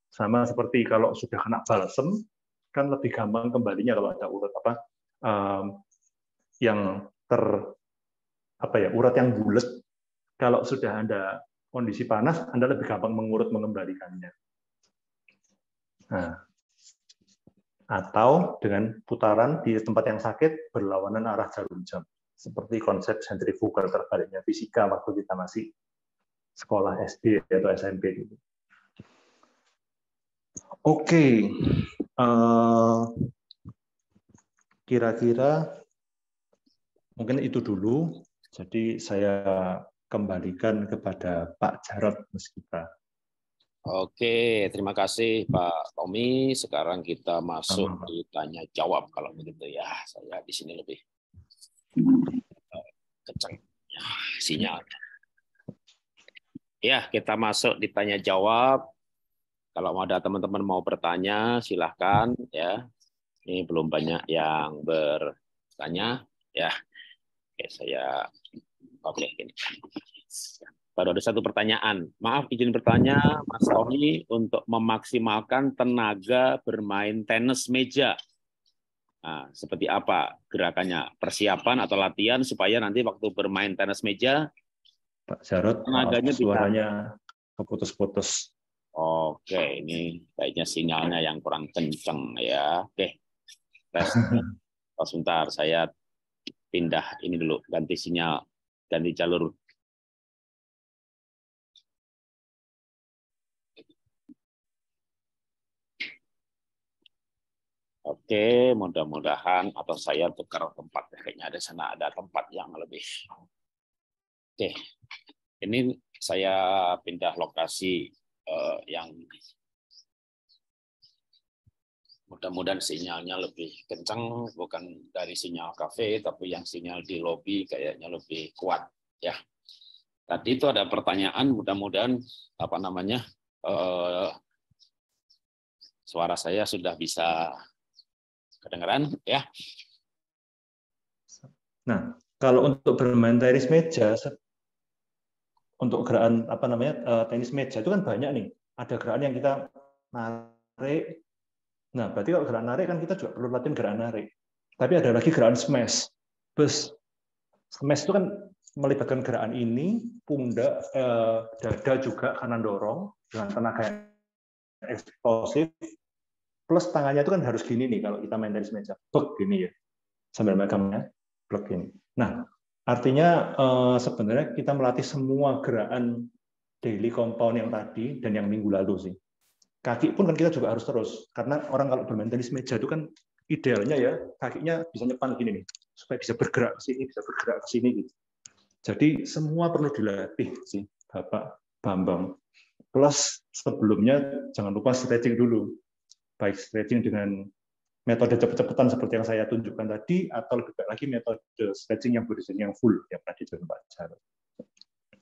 Sama seperti kalau sudah kena balsem, kan lebih gampang kembalinya kalau ada urat apa um, yang ter apa ya urat yang bulat. Kalau sudah ada kondisi panas, Anda lebih gampang mengurut mengembalikannya. Nah, atau dengan putaran di tempat yang sakit berlawanan arah jarum jam seperti konsep sentrifugal terbaliknya fisika waktu kita masih sekolah SD atau SMP gitu. Oke, uh, kira-kira mungkin itu dulu. Jadi saya kembalikan kepada Pak Jarot Meskita. Oke, terima kasih Pak Tommy. Sekarang kita masuk Sama. di tanya jawab kalau begitu ya. Saya di sini lebih eh, kencang ya, sinyal. Ya, kita masuk di tanya jawab. Kalau ada teman-teman mau bertanya, silahkan ya. Ini belum banyak yang bertanya ya. Oke, saya oke ini. Baru ada satu pertanyaan. Maaf izin bertanya, Mas Tony, untuk memaksimalkan tenaga bermain tenis meja. Nah, seperti apa gerakannya? Persiapan atau latihan supaya nanti waktu bermain tenis meja Pak Jarot, tenaganya suaranya keputus-putus. Oke, ini kayaknya sinyalnya yang kurang kenceng ya. Oke, tes. Oh, sebentar, saya pindah ini dulu, ganti sinyal, ganti jalur. Oke, mudah-mudahan atau saya tukar tempat. Kayaknya ada sana ada tempat yang lebih. Oke, ini saya pindah lokasi uh, yang mudah-mudahan sinyalnya lebih kencang bukan dari sinyal kafe tapi yang sinyal di lobi kayaknya lebih kuat ya tadi itu ada pertanyaan mudah-mudahan apa namanya uh, suara saya sudah bisa kedengaran ya nah kalau untuk bermain tenis meja untuk gerakan apa namanya uh, tenis meja itu kan banyak nih. Ada gerakan yang kita narik. Nah, berarti kalau gerakan narik kan kita juga perlu latihan gerakan narik. Tapi ada lagi gerakan smash. Bus smash itu kan melibatkan gerakan ini, pundak, eh, dada juga karena dorong dengan tenaga yang eksplosif. Plus tangannya itu kan harus gini nih kalau kita main tenis meja. Bek gini ya. Sambil megangnya, blok gini. Nah, Artinya eh, sebenarnya kita melatih semua gerakan daily compound yang tadi dan yang minggu lalu sih. Kaki pun kan kita juga harus terus karena orang kalau bermain tenis meja itu kan idealnya ya kakinya bisa nyepan gini nih supaya bisa bergerak ke sini, bisa bergerak ke sini gitu. Jadi semua perlu dilatih sih Bapak Bambang. Plus sebelumnya jangan lupa stretching dulu. Baik stretching dengan metode cepet-cepetan seperti yang saya tunjukkan tadi atau lebih baik lagi metode stretching yang berdasarkan yang full yang pernah Pak Jarod.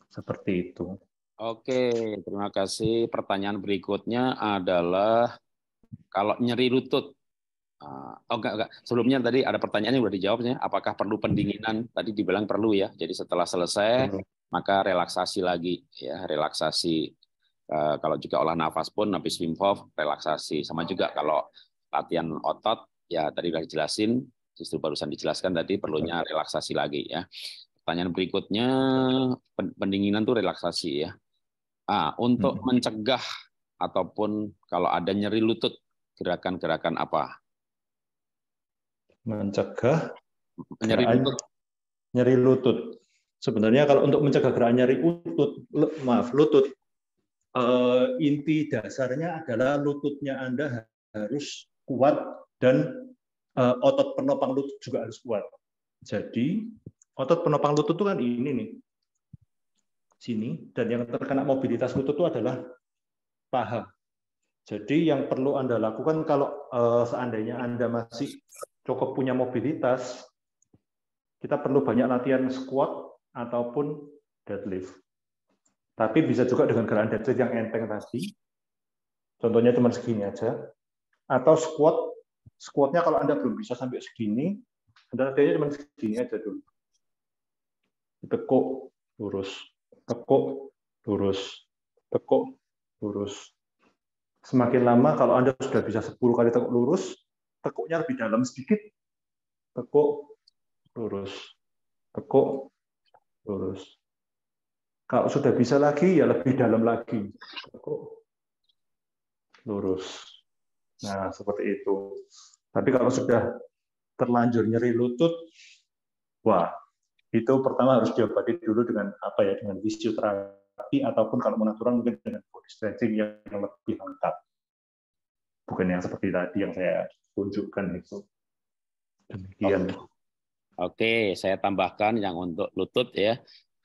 Seperti itu. Oke, terima kasih. Pertanyaan berikutnya adalah kalau nyeri lutut. Ah, oh enggak, enggak. Sebelumnya tadi ada pertanyaan yang sudah dijawabnya. Apakah perlu pendinginan? Tadi dibilang perlu ya. Jadi setelah selesai maka relaksasi lagi ya, relaksasi. Eh, kalau juga olah nafas pun habis Wim Hof relaksasi. Sama juga kalau latihan otot ya tadi sudah dijelasin justru barusan dijelaskan tadi perlunya relaksasi lagi ya. Pertanyaan berikutnya pendinginan tuh relaksasi ya. Ah untuk hmm. mencegah ataupun kalau ada nyeri lutut gerakan-gerakan apa? Mencegah nyeri lutut. nyeri lutut. Sebenarnya kalau untuk mencegah gerakan nyeri lutut maaf lutut inti dasarnya adalah lututnya anda harus kuat dan uh, otot penopang lutut juga harus kuat. Jadi otot penopang lutut itu kan ini nih, sini, dan yang terkena mobilitas lutut itu adalah paha. Jadi yang perlu Anda lakukan kalau uh, seandainya Anda masih cukup punya mobilitas, kita perlu banyak latihan squat ataupun deadlift. Tapi bisa juga dengan gerakan deadlift yang enteng tadi. Contohnya cuma segini aja. Atau squat. Squatnya kalau anda belum bisa sampai segini anda latihannya cuma segini aja dulu. Tekuk lurus. Tekuk lurus. Tekuk lurus. Semakin lama kalau anda sudah bisa 10 kali tekuk lurus tekuknya lebih dalam sedikit. Tekuk lurus. Tekuk lurus kalau sudah bisa lagi ya lebih dalam lagi lurus Nah, seperti itu. Tapi kalau sudah terlanjur nyeri lutut, wah, itu pertama harus diobati dulu dengan apa ya, dengan fisioterapi ataupun kalau mau natural mungkin dengan body stretching yang lebih lengkap. bukan yang seperti tadi yang saya tunjukkan itu. Demikian. Oke, saya tambahkan yang untuk lutut ya.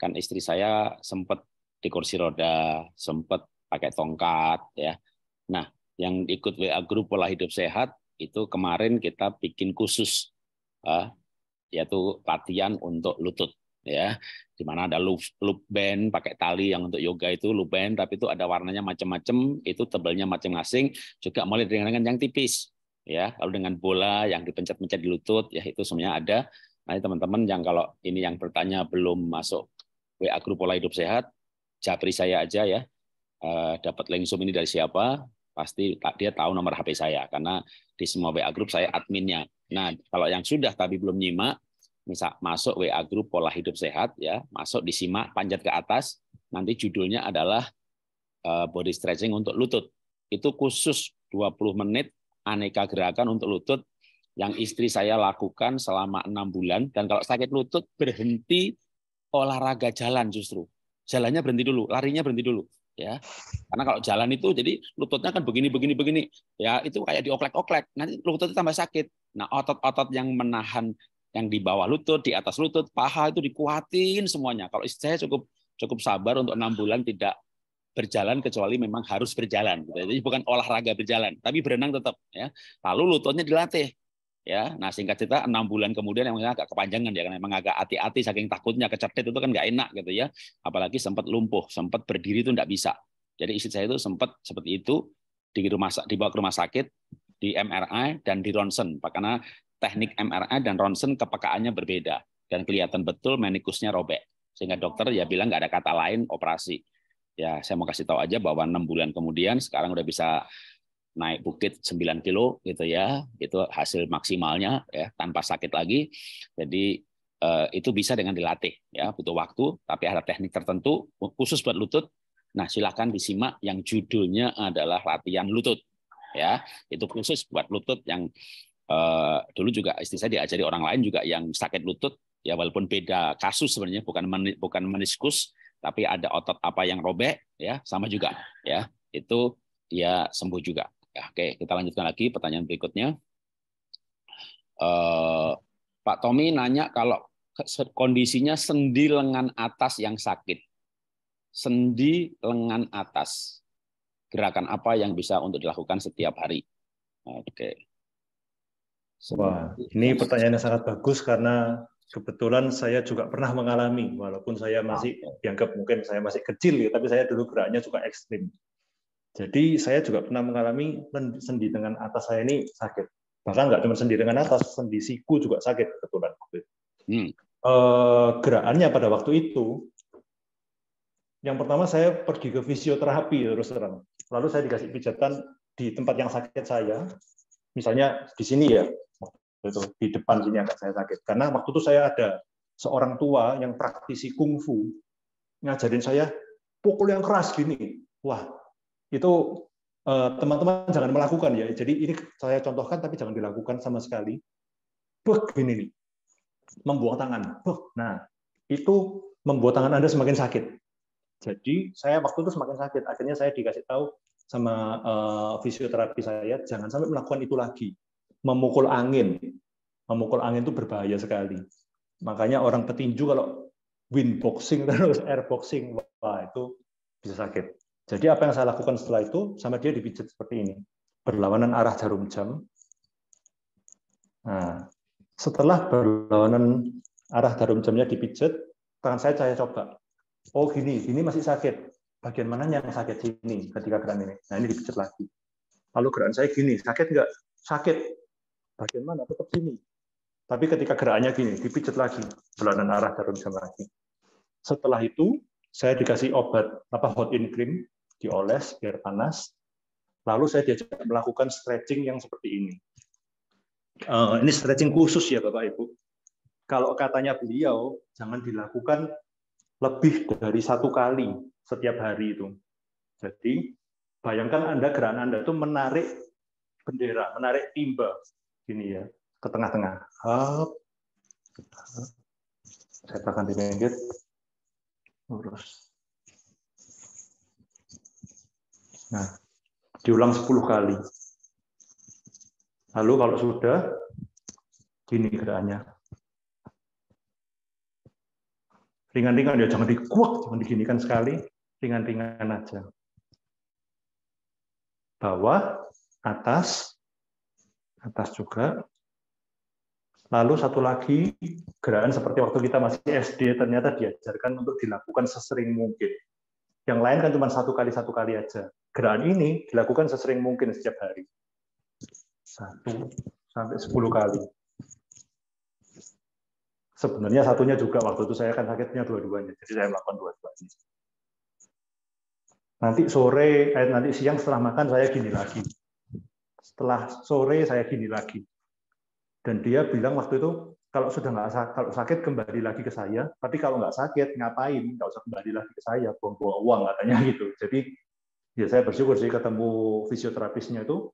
Kan istri saya sempat di kursi roda, sempat pakai tongkat ya. Nah, yang ikut WA grup pola hidup sehat itu kemarin kita bikin khusus uh, yaitu latihan untuk lutut ya. Di mana ada loop, loop band pakai tali yang untuk yoga itu loop band tapi itu ada warnanya macam-macam itu tebalnya macam-masing juga mulai dengan yang tipis ya. Lalu dengan bola yang dipencet-pencet di lutut ya itu semuanya ada. Nah teman-teman yang kalau ini yang bertanya belum masuk WA grup pola hidup sehat. Japri saya aja ya. Eh, dapat link zoom ini dari siapa? Pasti dia tahu nomor HP saya karena di semua WA grup saya adminnya. Nah kalau yang sudah tapi belum nyimak misal masuk WA grup pola hidup sehat ya, masuk disimak panjat ke atas, nanti judulnya adalah eh, body stretching untuk lutut. Itu khusus 20 menit aneka gerakan untuk lutut yang istri saya lakukan selama enam bulan. Dan kalau sakit lutut berhenti olahraga jalan justru jalannya berhenti dulu larinya berhenti dulu ya karena kalau jalan itu jadi lututnya kan begini begini begini ya itu kayak dioklek-oklek nanti lututnya tambah sakit nah otot-otot yang menahan yang di bawah lutut, di atas lutut, paha itu dikuatin semuanya. Kalau saya cukup cukup sabar untuk enam bulan tidak berjalan kecuali memang harus berjalan. Jadi bukan olahraga berjalan, tapi berenang tetap. Ya. Lalu lututnya dilatih. Ya, nah singkat cerita enam bulan kemudian yang agak kepanjangan ya, karena memang agak hati-hati saking takutnya kecetit itu kan nggak enak gitu ya. Apalagi sempat lumpuh, sempat berdiri itu nggak bisa. Jadi istri saya itu sempat seperti itu di rumah dibawa ke rumah sakit di MRI dan di ronsen karena teknik MRI dan ronsen kepekaannya berbeda dan kelihatan betul menikusnya robek. Sehingga dokter ya bilang nggak ada kata lain operasi. Ya saya mau kasih tahu aja bahwa enam bulan kemudian sekarang udah bisa naik bukit 9 kilo gitu ya. Itu hasil maksimalnya ya tanpa sakit lagi. Jadi eh, itu bisa dengan dilatih ya butuh waktu tapi ada teknik tertentu khusus buat lutut. Nah silakan disimak yang judulnya adalah latihan lutut ya itu khusus buat lutut yang Uh, dulu juga istri saya diajari orang lain juga yang sakit lutut ya walaupun beda kasus sebenarnya bukan men, bukan meniskus tapi ada otot apa yang robek ya sama juga ya itu dia sembuh juga ya, oke kita lanjutkan lagi pertanyaan berikutnya. Uh, Pak Tommy nanya kalau kondisinya sendi lengan atas yang sakit. Sendi lengan atas. Gerakan apa yang bisa untuk dilakukan setiap hari? Oke. Okay. Wah, ini pertanyaan yang sangat bagus karena kebetulan saya juga pernah mengalami, walaupun saya masih dianggap mungkin saya masih kecil ya, tapi saya dulu geraknya juga ekstrim. Jadi saya juga pernah mengalami sendi dengan atas saya ini sakit. Bahkan nggak cuma sendi dengan atas, sendi siku juga sakit kebetulan. Hmm. Eh, gerakannya pada waktu itu, yang pertama saya pergi ke fisioterapi terus terang. Lalu saya dikasih pijatan di tempat yang sakit saya, misalnya di sini ya, itu di depan sini agak saya sakit karena waktu itu saya ada seorang tua yang praktisi kungfu ngajarin saya pukul yang keras gini wah itu eh, teman-teman jangan melakukan ya jadi ini saya contohkan tapi jangan dilakukan sama sekali Buk, gini nih membuang tangan Buk. nah itu membuat tangan anda semakin sakit jadi saya waktu itu semakin sakit akhirnya saya dikasih tahu sama uh, fisioterapi saya jangan sampai melakukan itu lagi memukul angin. Memukul angin itu berbahaya sekali. Makanya orang petinju kalau wind boxing terus air boxing, wah itu bisa sakit. Jadi apa yang saya lakukan setelah itu, sama dia dipijat seperti ini. Berlawanan arah jarum jam. Nah, setelah berlawanan arah jarum jamnya dipijat, tangan saya saya coba. Oh gini, gini masih sakit. Bagian mana yang sakit sini ketika gerakan ini? Nah ini dipijat lagi. Lalu gerakan saya gini, sakit nggak? Sakit bagian mana tetap sini tapi ketika gerakannya gini dipijat lagi belanan arah jarum jam lagi setelah itu saya dikasih obat apa hot in cream dioles biar panas lalu saya diajak melakukan stretching yang seperti ini uh, ini stretching khusus ya bapak ibu kalau katanya beliau jangan dilakukan lebih dari satu kali setiap hari itu jadi bayangkan anda gerakan anda itu menarik bendera menarik timba gini ya ke tengah-tengah. Saya tekan di pinggir. Lurus. Nah, diulang 10 kali. Lalu kalau sudah, gini gerakannya. Ringan-ringan ya, jangan dikuak, jangan diginikan sekali, ringan-ringan aja. Bawah, atas, atas juga. Lalu satu lagi, gerakan seperti waktu kita masih SD, ternyata diajarkan untuk dilakukan sesering mungkin. Yang lain kan cuma satu kali satu kali aja. Gerakan ini dilakukan sesering mungkin setiap hari. Satu sampai sepuluh kali. Sebenarnya satunya juga waktu itu saya kan sakitnya dua-duanya, jadi saya melakukan dua-duanya. Nanti sore, eh, nanti siang setelah makan saya gini lagi. Setelah sore saya gini lagi. Dan dia bilang waktu itu kalau sudah nggak kalau sakit kembali lagi ke saya, tapi kalau nggak sakit ngapain? Nggak usah kembali lagi ke saya, buang-buang uang katanya gitu. Jadi ya saya bersyukur sih ketemu fisioterapisnya itu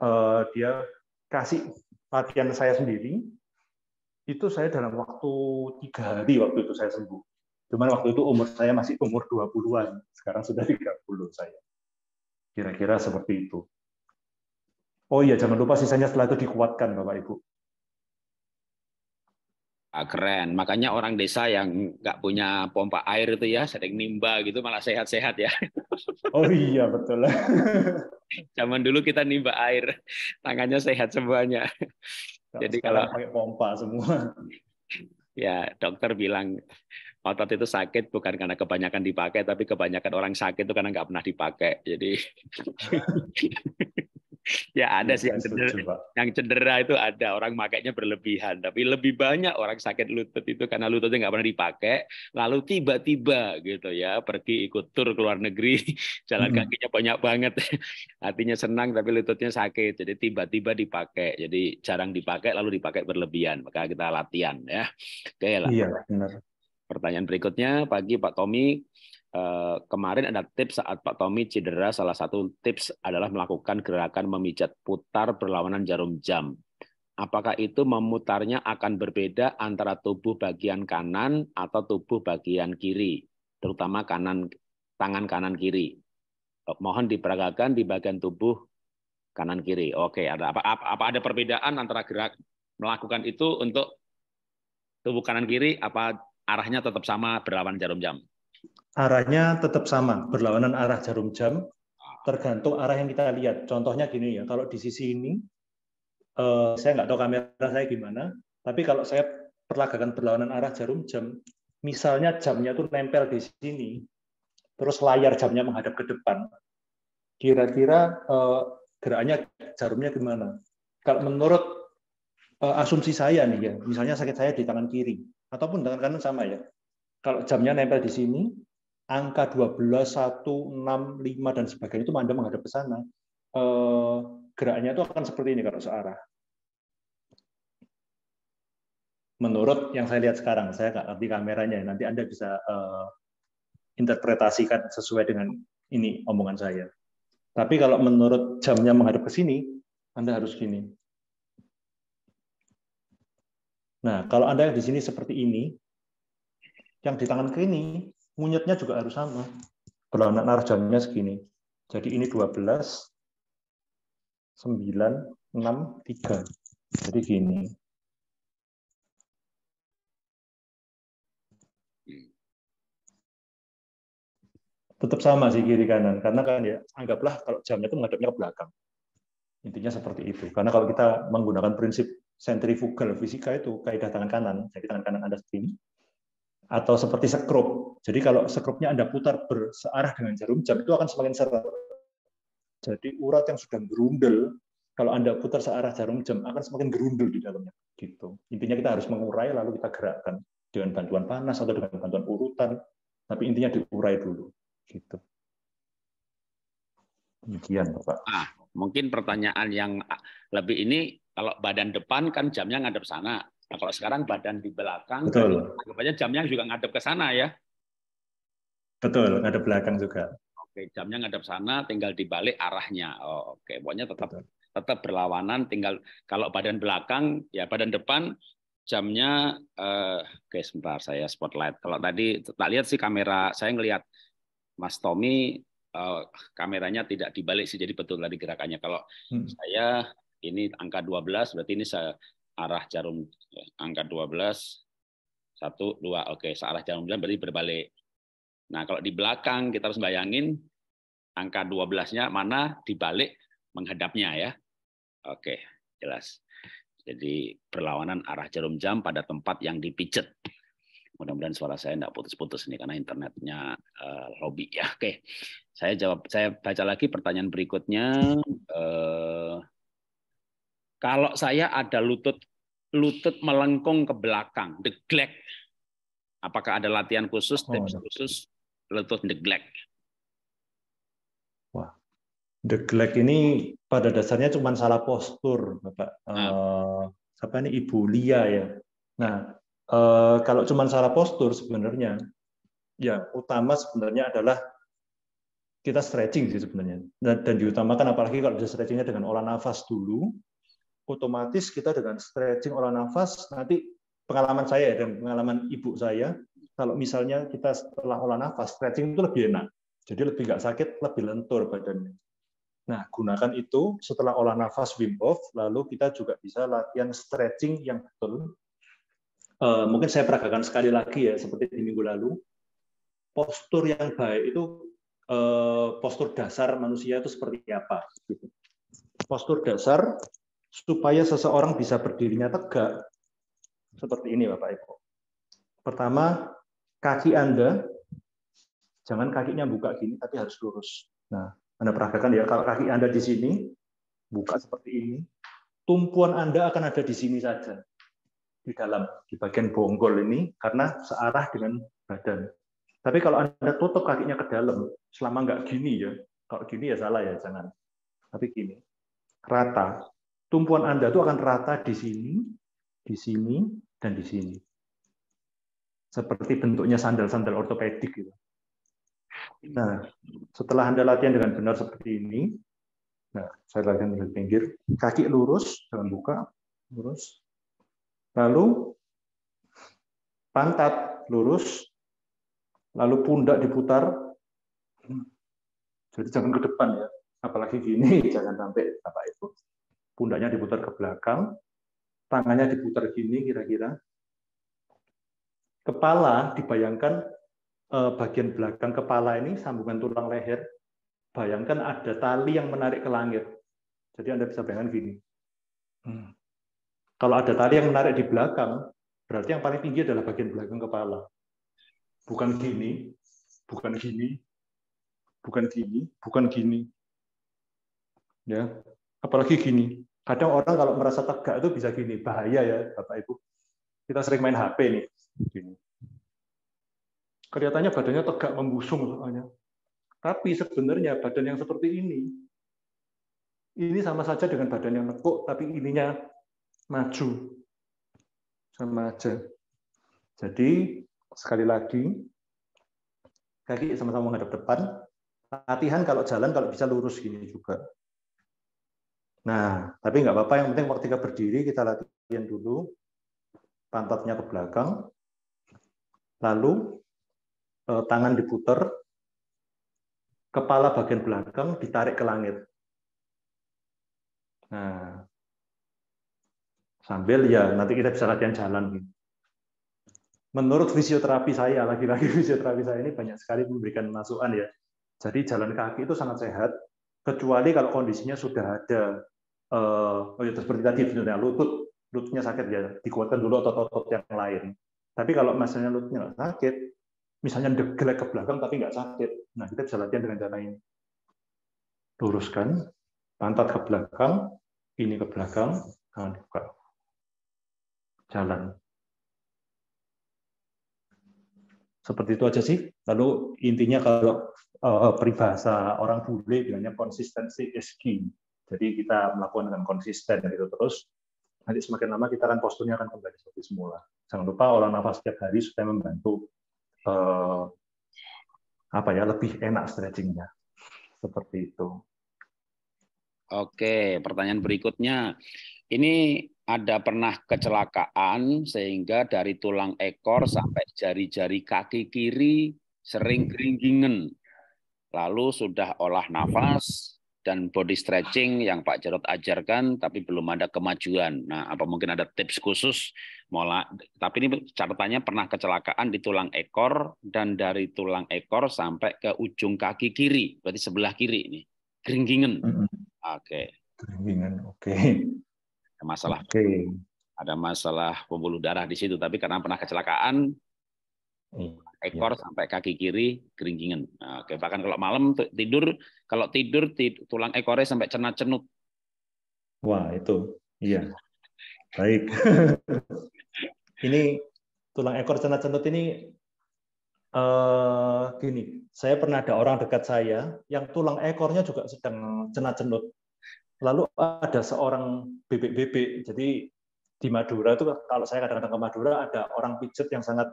uh, dia kasih latihan saya sendiri itu saya dalam waktu tiga hari waktu itu saya sembuh. Cuman waktu itu umur saya masih umur 20-an, sekarang sudah 30 saya. Kira-kira seperti itu. Oh iya, jangan lupa sisanya setelah itu dikuatkan Bapak Ibu. Ah, keren. Makanya orang desa yang nggak punya pompa air itu ya, sering nimba gitu malah sehat-sehat ya. Oh iya, betul. Zaman dulu kita nimba air, tangannya sehat semuanya. Jadi kalau pakai pompa semua. Ya, dokter bilang otot itu sakit bukan karena kebanyakan dipakai, tapi kebanyakan orang sakit itu karena nggak pernah dipakai. Jadi ya ada sih yang cedera, yang cedera itu ada orang makainya berlebihan. Tapi lebih banyak orang sakit lutut itu karena lututnya nggak pernah dipakai lalu tiba-tiba gitu ya pergi ikut tur ke luar negeri jalan hmm. kakinya banyak banget. Hatinya senang tapi lututnya sakit. Jadi tiba-tiba dipakai. Jadi jarang dipakai lalu dipakai berlebihan. Maka kita latihan ya. Oke lah. Iya benar. Pertanyaan berikutnya pagi Pak Tommy Eh, kemarin ada tips saat Pak Tommy cedera, salah satu tips adalah melakukan gerakan memijat putar berlawanan jarum jam. Apakah itu memutarnya akan berbeda antara tubuh bagian kanan atau tubuh bagian kiri, terutama kanan tangan kanan kiri? Eh, mohon diperagakan di bagian tubuh kanan kiri. Oke, ada apa, apa, apa ada perbedaan antara gerak melakukan itu untuk tubuh kanan kiri? Apa arahnya tetap sama berlawanan jarum jam? Arahnya tetap sama, berlawanan arah jarum jam, tergantung arah yang kita lihat. Contohnya gini ya, kalau di sisi ini, uh, saya nggak tahu kamera saya gimana, tapi kalau saya perlagakan berlawanan arah jarum jam, misalnya jamnya itu nempel di sini, terus layar jamnya menghadap ke depan, kira-kira uh, gerakannya jarumnya gimana? Kalau menurut uh, asumsi saya nih ya, misalnya sakit saya di tangan kiri, ataupun tangan kanan sama ya, kalau jamnya nempel di sini, angka 12, 1, 6, 5, dan sebagainya itu Anda menghadap ke sana, eh, geraknya itu akan seperti ini kalau searah. Menurut yang saya lihat sekarang, saya nggak ngerti kameranya, nanti Anda bisa uh, interpretasikan sesuai dengan ini omongan saya. Tapi kalau menurut jamnya menghadap ke sini, Anda harus gini. Nah, kalau Anda di sini seperti ini, yang di tangan kiri Munyetnya juga harus sama. Berlawanan arah jamnya segini. Jadi ini 12, 9, 6, 3. Jadi gini. Tetap sama sih kiri kanan. Karena kan ya, anggaplah kalau jamnya itu menghadapnya ke belakang. Intinya seperti itu. Karena kalau kita menggunakan prinsip sentrifugal fisika itu kaidah tangan kanan, jadi tangan kanan Anda segini, atau seperti sekrup. Jadi kalau sekrupnya Anda putar bersearah dengan jarum jam itu akan semakin seret. Jadi urat yang sudah gerundel, kalau Anda putar searah jarum jam akan semakin gerundel di dalamnya. Gitu. Intinya kita harus mengurai lalu kita gerakkan dengan bantuan panas atau dengan bantuan urutan, tapi intinya diurai dulu. Gitu. Demikian, Bapak. Ah, mungkin pertanyaan yang lebih ini kalau badan depan kan jamnya ngadep sana, Nah, kalau sekarang badan di belakang, Betul. anggapannya jamnya juga ngadep ke sana ya. Betul, ngadep belakang juga. Oke, jamnya ngadep sana, tinggal dibalik arahnya. Oh, oke, pokoknya tetap Betul. tetap berlawanan. Tinggal kalau badan belakang, ya badan depan jamnya. Eh, oke, sebentar saya spotlight. Kalau tadi tak lihat sih kamera, saya ngelihat Mas Tommy eh, kameranya tidak dibalik sih, jadi betul tadi gerakannya. Kalau hmm. saya ini angka 12 berarti ini arah jarum ya, angka 12 satu dua. Oke searah jarum jam berarti berbalik. Nah kalau di belakang kita harus bayangin angka 12-nya mana dibalik menghadapnya ya. Oke jelas. Jadi perlawanan arah jarum jam pada tempat yang dipijet. Mudah-mudahan suara saya tidak putus-putus ini karena internetnya uh, lobby. Ya oke saya jawab saya baca lagi pertanyaan berikutnya. Uh, kalau saya ada lutut lutut melengkung ke belakang, deglek. Apakah ada latihan khusus, oh, tips khusus lutut deglek? Wah, deglek ini pada dasarnya cuma salah postur, Bapak. Nah. Uh, apa ini Ibu Lia ya. Nah, uh, kalau cuma salah postur sebenarnya yang utama sebenarnya adalah kita stretching sih sebenarnya. Dan, dan diutamakan apalagi kalau bisa stretchingnya dengan olah nafas dulu, otomatis kita dengan stretching olah nafas nanti pengalaman saya dan pengalaman ibu saya kalau misalnya kita setelah olah nafas stretching itu lebih enak. Jadi lebih nggak sakit lebih lentur badannya. Nah gunakan itu setelah olah nafas Wim Hof lalu kita juga bisa latihan stretching yang betul. Uh, mungkin saya peragakan sekali lagi ya seperti di minggu lalu. Postur yang baik itu uh, postur dasar manusia itu seperti apa? Gitu. postur dasar supaya seseorang bisa berdirinya tegak seperti ini Bapak Ibu. Pertama, kaki Anda jangan kakinya buka gini tapi harus lurus. Nah, Anda peragakan ya kalau kaki Anda di sini buka seperti ini, tumpuan Anda akan ada di sini saja. Di dalam di bagian bonggol ini karena searah dengan badan. Tapi kalau Anda tutup kakinya ke dalam, selama nggak gini ya, kalau gini ya salah ya, jangan. Tapi gini, rata tumpuan Anda itu akan rata di sini, di sini, dan di sini. Seperti bentuknya sandal-sandal ortopedik. Gitu. Nah, setelah Anda latihan dengan benar seperti ini, nah, saya latihan di pinggir, kaki lurus, jangan buka, lurus. Lalu pantat lurus, lalu pundak diputar. Jadi jangan ke depan ya, apalagi gini, jangan sampai apa pundaknya diputar ke belakang, tangannya diputar gini kira-kira. Kepala dibayangkan eh, bagian belakang kepala ini sambungan tulang leher. Bayangkan ada tali yang menarik ke langit. Jadi Anda bisa bayangkan gini. Hmm. Kalau ada tali yang menarik di belakang, berarti yang paling tinggi adalah bagian belakang kepala. Bukan gini, bukan gini, bukan gini, bukan gini. Ya, Apalagi gini, kadang orang kalau merasa tegak itu bisa gini, bahaya ya Bapak Ibu. Kita sering main HP nih. Gini. Kelihatannya badannya tegak membusung soalnya. Tapi sebenarnya badan yang seperti ini, ini sama saja dengan badan yang nekuk, tapi ininya maju. Sama aja. Jadi, sekali lagi, kaki sama-sama menghadap depan. Latihan kalau jalan, kalau bisa lurus gini juga. Nah, tapi nggak apa-apa. Yang penting kita berdiri, kita latihan dulu. Pantatnya ke belakang. Lalu eh, tangan diputar. Kepala bagian belakang ditarik ke langit. Nah, sambil ya nanti kita bisa latihan jalan. Menurut fisioterapi saya, lagi-lagi fisioterapi saya ini banyak sekali memberikan masukan ya. Jadi jalan kaki itu sangat sehat, kecuali kalau kondisinya sudah ada uh, oh ya seperti tadi sebenarnya lutut lututnya sakit ya dikuatkan dulu otot-otot yang lain. Tapi kalau misalnya lututnya nggak sakit, misalnya degelek ke belakang tapi nggak sakit, nah kita bisa latihan dengan cara ini. Luruskan pantat ke belakang, ini ke belakang, tangan buka. Jalan. Seperti itu aja sih. Lalu intinya kalau uh, peribahasa orang bule bilangnya konsistensi is key. Jadi kita melakukan dengan konsisten gitu terus. Nanti semakin lama kita akan posturnya akan kembali seperti semula. Jangan lupa olah nafas setiap hari supaya membantu eh, apa ya lebih enak stretchingnya. Seperti itu. Oke, pertanyaan berikutnya. Ini ada pernah kecelakaan sehingga dari tulang ekor sampai jari-jari kaki kiri sering keringgingan. Lalu sudah olah nafas, dan body stretching yang Pak Jarod ajarkan tapi belum ada kemajuan. Nah, apa mungkin ada tips khusus mola tapi ini catatannya pernah kecelakaan di tulang ekor dan dari tulang ekor sampai ke ujung kaki kiri, berarti sebelah kiri ini. Keringgingan. Oke. Okay. Keringgingan. Oke. Okay. Ada masalah. Oke. Okay. Ada masalah pembuluh darah di situ, tapi karena pernah kecelakaan iya ekor ya. sampai kaki kiri keringkingan. Nah, bahkan kalau malam tidur, kalau tidur tulang ekornya sampai cenut-cenut. Wah itu, iya. Baik. ini tulang ekor cenut-cenut ini uh, gini. Saya pernah ada orang dekat saya yang tulang ekornya juga sedang cenut-cenut. Lalu ada seorang bebek-bebek. Jadi di Madura itu kalau saya kadang-kadang ke Madura ada orang pijet yang sangat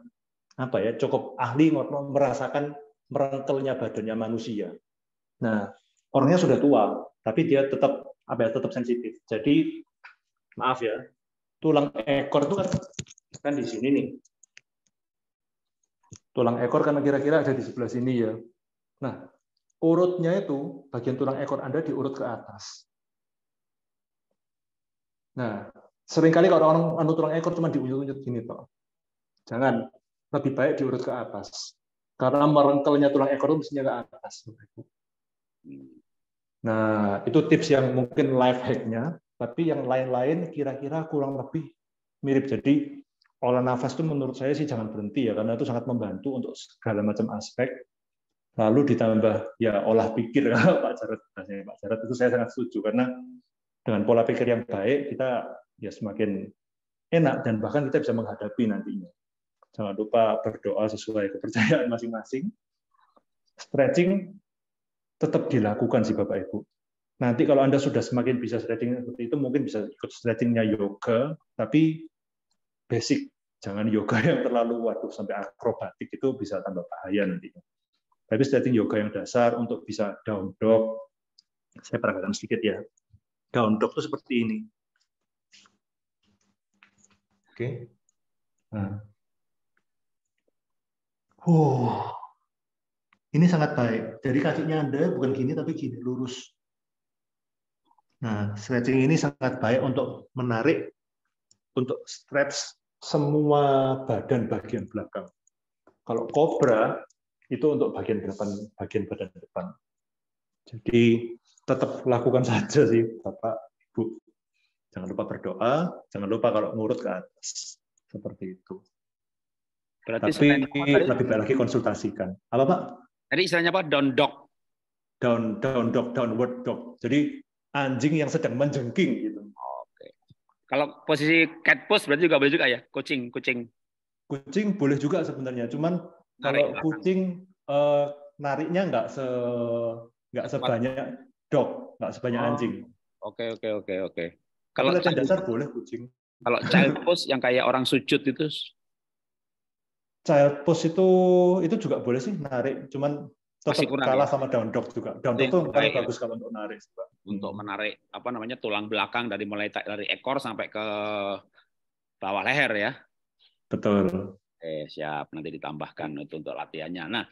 apa ya cukup ahli merasakan merengkelnya badannya manusia. Nah, orangnya sudah tua, tapi dia tetap apa ya tetap sensitif. Jadi maaf ya, tulang ekor itu kan kan di sini nih. Tulang ekor kan kira-kira ada di sebelah sini ya. Nah, urutnya itu bagian tulang ekor Anda diurut ke atas. Nah, sering kali kalau orang anu tulang ekor cuma diunjuk-unjuk gini toh. Jangan lebih baik diurut ke atas. Karena merengkelnya tulang ekor itu mestinya ke atas. Nah, itu tips yang mungkin life hack-nya, tapi yang lain-lain kira-kira kurang lebih mirip. Jadi, olah nafas itu menurut saya sih jangan berhenti ya, karena itu sangat membantu untuk segala macam aspek. Lalu ditambah ya olah pikir Pak Jarod, Pak Jarod itu saya sangat setuju karena dengan pola pikir yang baik kita ya semakin enak dan bahkan kita bisa menghadapi nantinya. Jangan lupa berdoa sesuai kepercayaan masing-masing. Stretching tetap dilakukan sih Bapak Ibu. Nanti kalau Anda sudah semakin bisa stretching seperti itu, mungkin bisa ikut stretchingnya yoga, tapi basic. Jangan yoga yang terlalu waduh sampai akrobatik itu bisa tambah bahaya nantinya. Tapi stretching yoga yang dasar untuk bisa down dog, saya peragakan sedikit ya. Down dog itu seperti ini. Oke. Nah, Oh, ini sangat baik. Jadi kakinya Anda bukan gini tapi gini lurus. Nah, stretching ini sangat baik untuk menarik, untuk stretch semua badan bagian belakang. Kalau kobra itu untuk bagian depan, bagian badan depan. Jadi tetap lakukan saja sih, Bapak, Ibu. Jangan lupa berdoa, jangan lupa kalau ngurut ke atas. Seperti itu. Berarti Tapi lebih baik lagi konsultasikan. Apa Pak? Jadi istilahnya apa? Down dog. Down, down dog, downward dog. Jadi anjing yang sedang menjengking gitu. Oke. Kalau posisi cat pose berarti juga boleh juga ya? Kucing, kucing. Kucing boleh juga sebenarnya. Cuman Narik kalau kucing uh, nariknya nggak se nggak sebanyak dog, nggak sebanyak oh. anjing. Oke oke oke oke. Kalau dasar boleh kucing. Kalau child pose yang kayak orang sujud itu child pose itu itu juga boleh sih narik, cuman tetap kalah ya? sama down dog juga. Down dog itu paling bagus kalau untuk narik. Untuk menarik apa namanya tulang belakang dari mulai dari ekor sampai ke bawah leher ya. Betul. Oke, siap. Nanti ditambahkan itu untuk latihannya. Nah,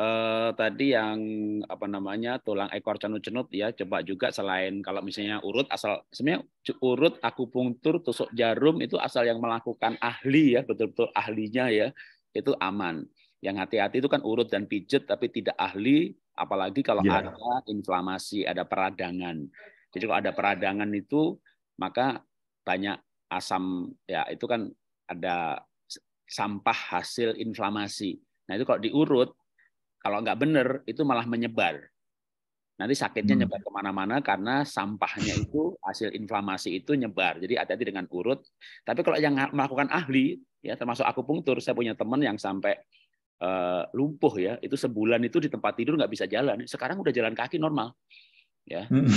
eh, tadi yang apa namanya tulang ekor cenut-cenut ya, coba juga selain kalau misalnya urut asal sebenarnya urut akupunktur tusuk jarum itu asal yang melakukan ahli ya, betul-betul ahlinya ya itu aman. Yang hati-hati itu kan urut dan pijet tapi tidak ahli, apalagi kalau yeah. ada inflamasi, ada peradangan. Jadi kalau ada peradangan itu maka banyak asam ya itu kan ada sampah hasil inflamasi. Nah itu kalau diurut, kalau nggak benar itu malah menyebar. Nanti sakitnya hmm. nyebar ke mana-mana karena sampahnya itu hasil inflamasi itu nyebar. Jadi hati-hati dengan urut. Tapi kalau yang melakukan ahli, ya termasuk akupunktur saya punya teman yang sampai uh, lumpuh ya itu sebulan itu di tempat tidur nggak bisa jalan sekarang udah jalan kaki normal ya hmm.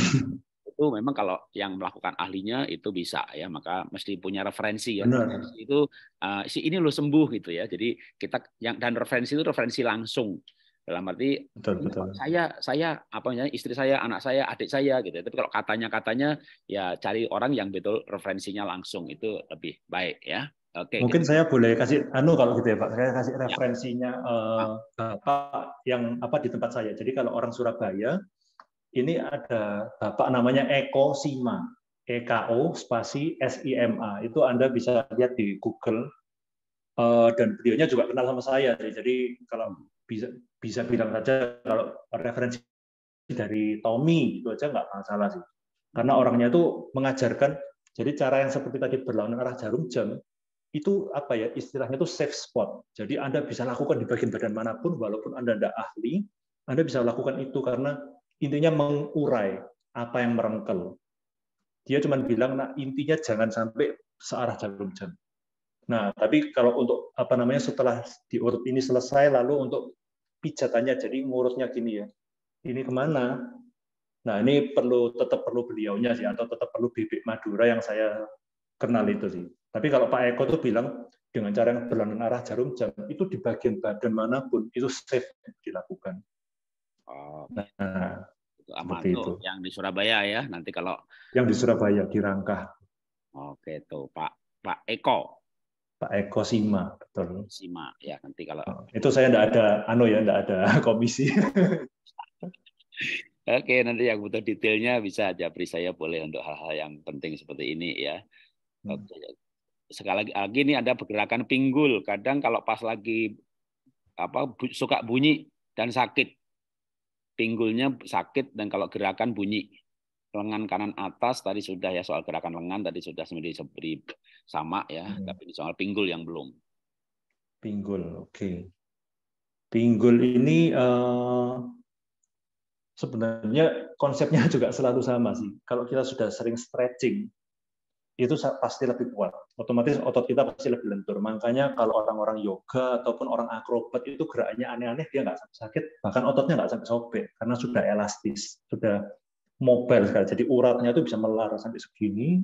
itu memang kalau yang melakukan ahlinya itu bisa ya maka mesti punya referensi ya referensi itu uh, si ini lo sembuh gitu ya jadi kita yang dan referensi itu referensi langsung dalam arti betul, betul. saya saya apa namanya istri saya anak saya adik saya gitu tapi kalau katanya katanya ya cari orang yang betul referensinya langsung itu lebih baik ya Oke. Mungkin gitu. saya boleh kasih anu kalau gitu ya Pak. Saya kasih ya. referensinya ya. uh, Bapak yang apa di tempat saya. Jadi kalau orang Surabaya ini ada bapak namanya Eko Sima, EKO spasi SIMA. Itu Anda bisa lihat di Google. Eh, dan beliaunya juga kenal sama saya. Jadi kalau bisa bisa bilang saja kalau referensi dari Tommy itu aja nggak masalah sih. Karena orangnya itu mengajarkan jadi cara yang seperti tadi berlawanan arah jarum jam itu apa ya istilahnya itu safe spot. Jadi Anda bisa lakukan di bagian badan mana pun walaupun Anda tidak ahli, Anda bisa lakukan itu karena intinya mengurai apa yang merengkel. Dia cuma bilang nah intinya jangan sampai searah jarum jam. Nah, tapi kalau untuk apa namanya setelah diurut ini selesai lalu untuk pijatannya jadi ngurutnya gini ya. Ini ke mana? Nah, ini perlu tetap perlu beliaunya sih atau tetap perlu bibit Madura yang saya kenal itu sih. Tapi kalau Pak Eko tuh bilang dengan cara yang berlawanan arah jarum jam itu di bagian badan mana pun itu safe dilakukan. Oh, nah, itu aman itu. yang di Surabaya ya. Nanti kalau yang di Surabaya di Rangkah. Oke tuh Pak Pak Eko. Pak Eko Sima, betul. Sima ya nanti kalau oh, itu saya tidak ada anu ya, tidak ada komisi. Oke, nanti yang butuh detailnya bisa aja beri saya boleh untuk hal-hal yang penting seperti ini ya. Hmm. Sekali lagi ini ada pergerakan pinggul. Kadang kalau pas lagi apa suka bunyi dan sakit. Pinggulnya sakit dan kalau gerakan bunyi. Lengan kanan atas tadi sudah ya soal gerakan lengan tadi sudah seperti sama ya, hmm. tapi soal pinggul yang belum. Pinggul, oke. Okay. Pinggul ini uh, sebenarnya konsepnya juga selalu sama sih. Kalau kita sudah sering stretching, itu pasti lebih kuat. Otomatis otot kita pasti lebih lentur. Makanya kalau orang-orang yoga ataupun orang akrobat itu geraknya aneh-aneh, dia nggak sakit, bahkan ototnya nggak sampai sobek karena sudah elastis, sudah mobile sekali. Jadi uratnya itu bisa melar sampai segini,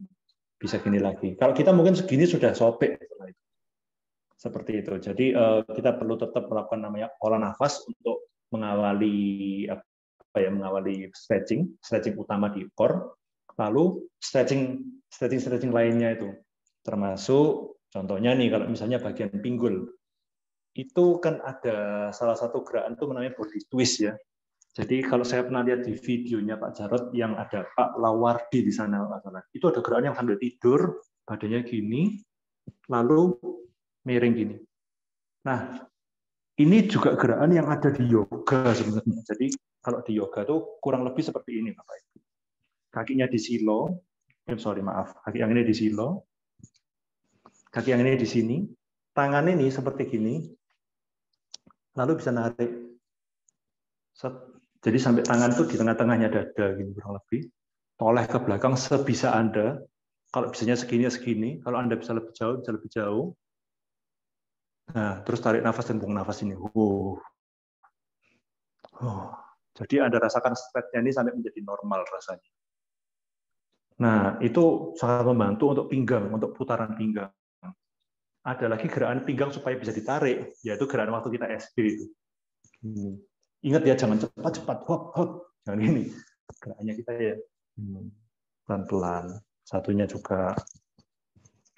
bisa gini lagi. Kalau kita mungkin segini sudah sobek Seperti itu. Jadi eh, kita perlu tetap melakukan namanya olah nafas untuk mengawali apa ya mengawali stretching, stretching utama di core, lalu stretching stretching stretching lainnya itu termasuk contohnya nih kalau misalnya bagian pinggul itu kan ada salah satu gerakan itu namanya body twist ya. Jadi kalau saya pernah lihat di videonya Pak Jarot yang ada Pak Lawardi di sana itu ada gerakan yang sambil tidur badannya gini lalu miring gini. Nah ini juga gerakan yang ada di yoga sebenarnya. Jadi kalau di yoga tuh kurang lebih seperti ini Bapak Ibu. Kakinya di silo, eh, sorry maaf, kaki yang ini di silo, kaki yang ini di sini, tangan ini seperti gini, lalu bisa narik. Jadi sampai tangan tuh di tengah-tengahnya dada gini kurang lebih. Toleh ke belakang sebisa Anda. Kalau bisanya segini ya segini, kalau Anda bisa lebih jauh, bisa lebih jauh. Nah, terus tarik nafas dan buang nafas ini. Oh. Oh. Jadi Anda rasakan stretch-nya ini sampai menjadi normal rasanya. Nah, itu sangat membantu untuk pinggang, untuk putaran pinggang. Ada lagi gerakan pinggang supaya bisa ditarik, yaitu gerakan waktu kita SD itu. Ingat ya, jangan cepat-cepat, hop, hop. Jangan ini. Gerakannya kita ya hmm. pelan-pelan. Satunya juga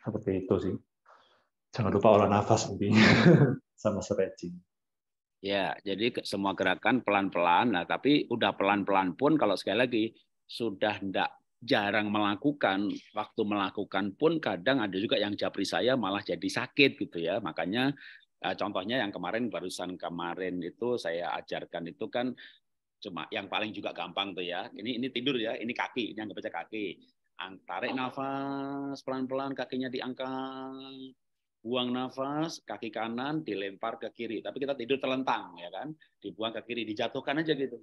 seperti itu sih. Jangan lupa olah nafas intinya sama stretching. Ya, jadi semua gerakan pelan-pelan. Nah, tapi udah pelan-pelan pun kalau sekali lagi sudah tidak jarang melakukan, waktu melakukan pun kadang ada juga yang japri saya malah jadi sakit gitu ya. Makanya eh, contohnya yang kemarin barusan kemarin itu saya ajarkan itu kan cuma yang paling juga gampang tuh ya. Ini ini tidur ya, ini kaki, ini anggap aja kaki. Tarik nafas pelan-pelan kakinya diangkat buang nafas, kaki kanan dilempar ke kiri. Tapi kita tidur terlentang, ya kan? Dibuang ke kiri, dijatuhkan aja gitu.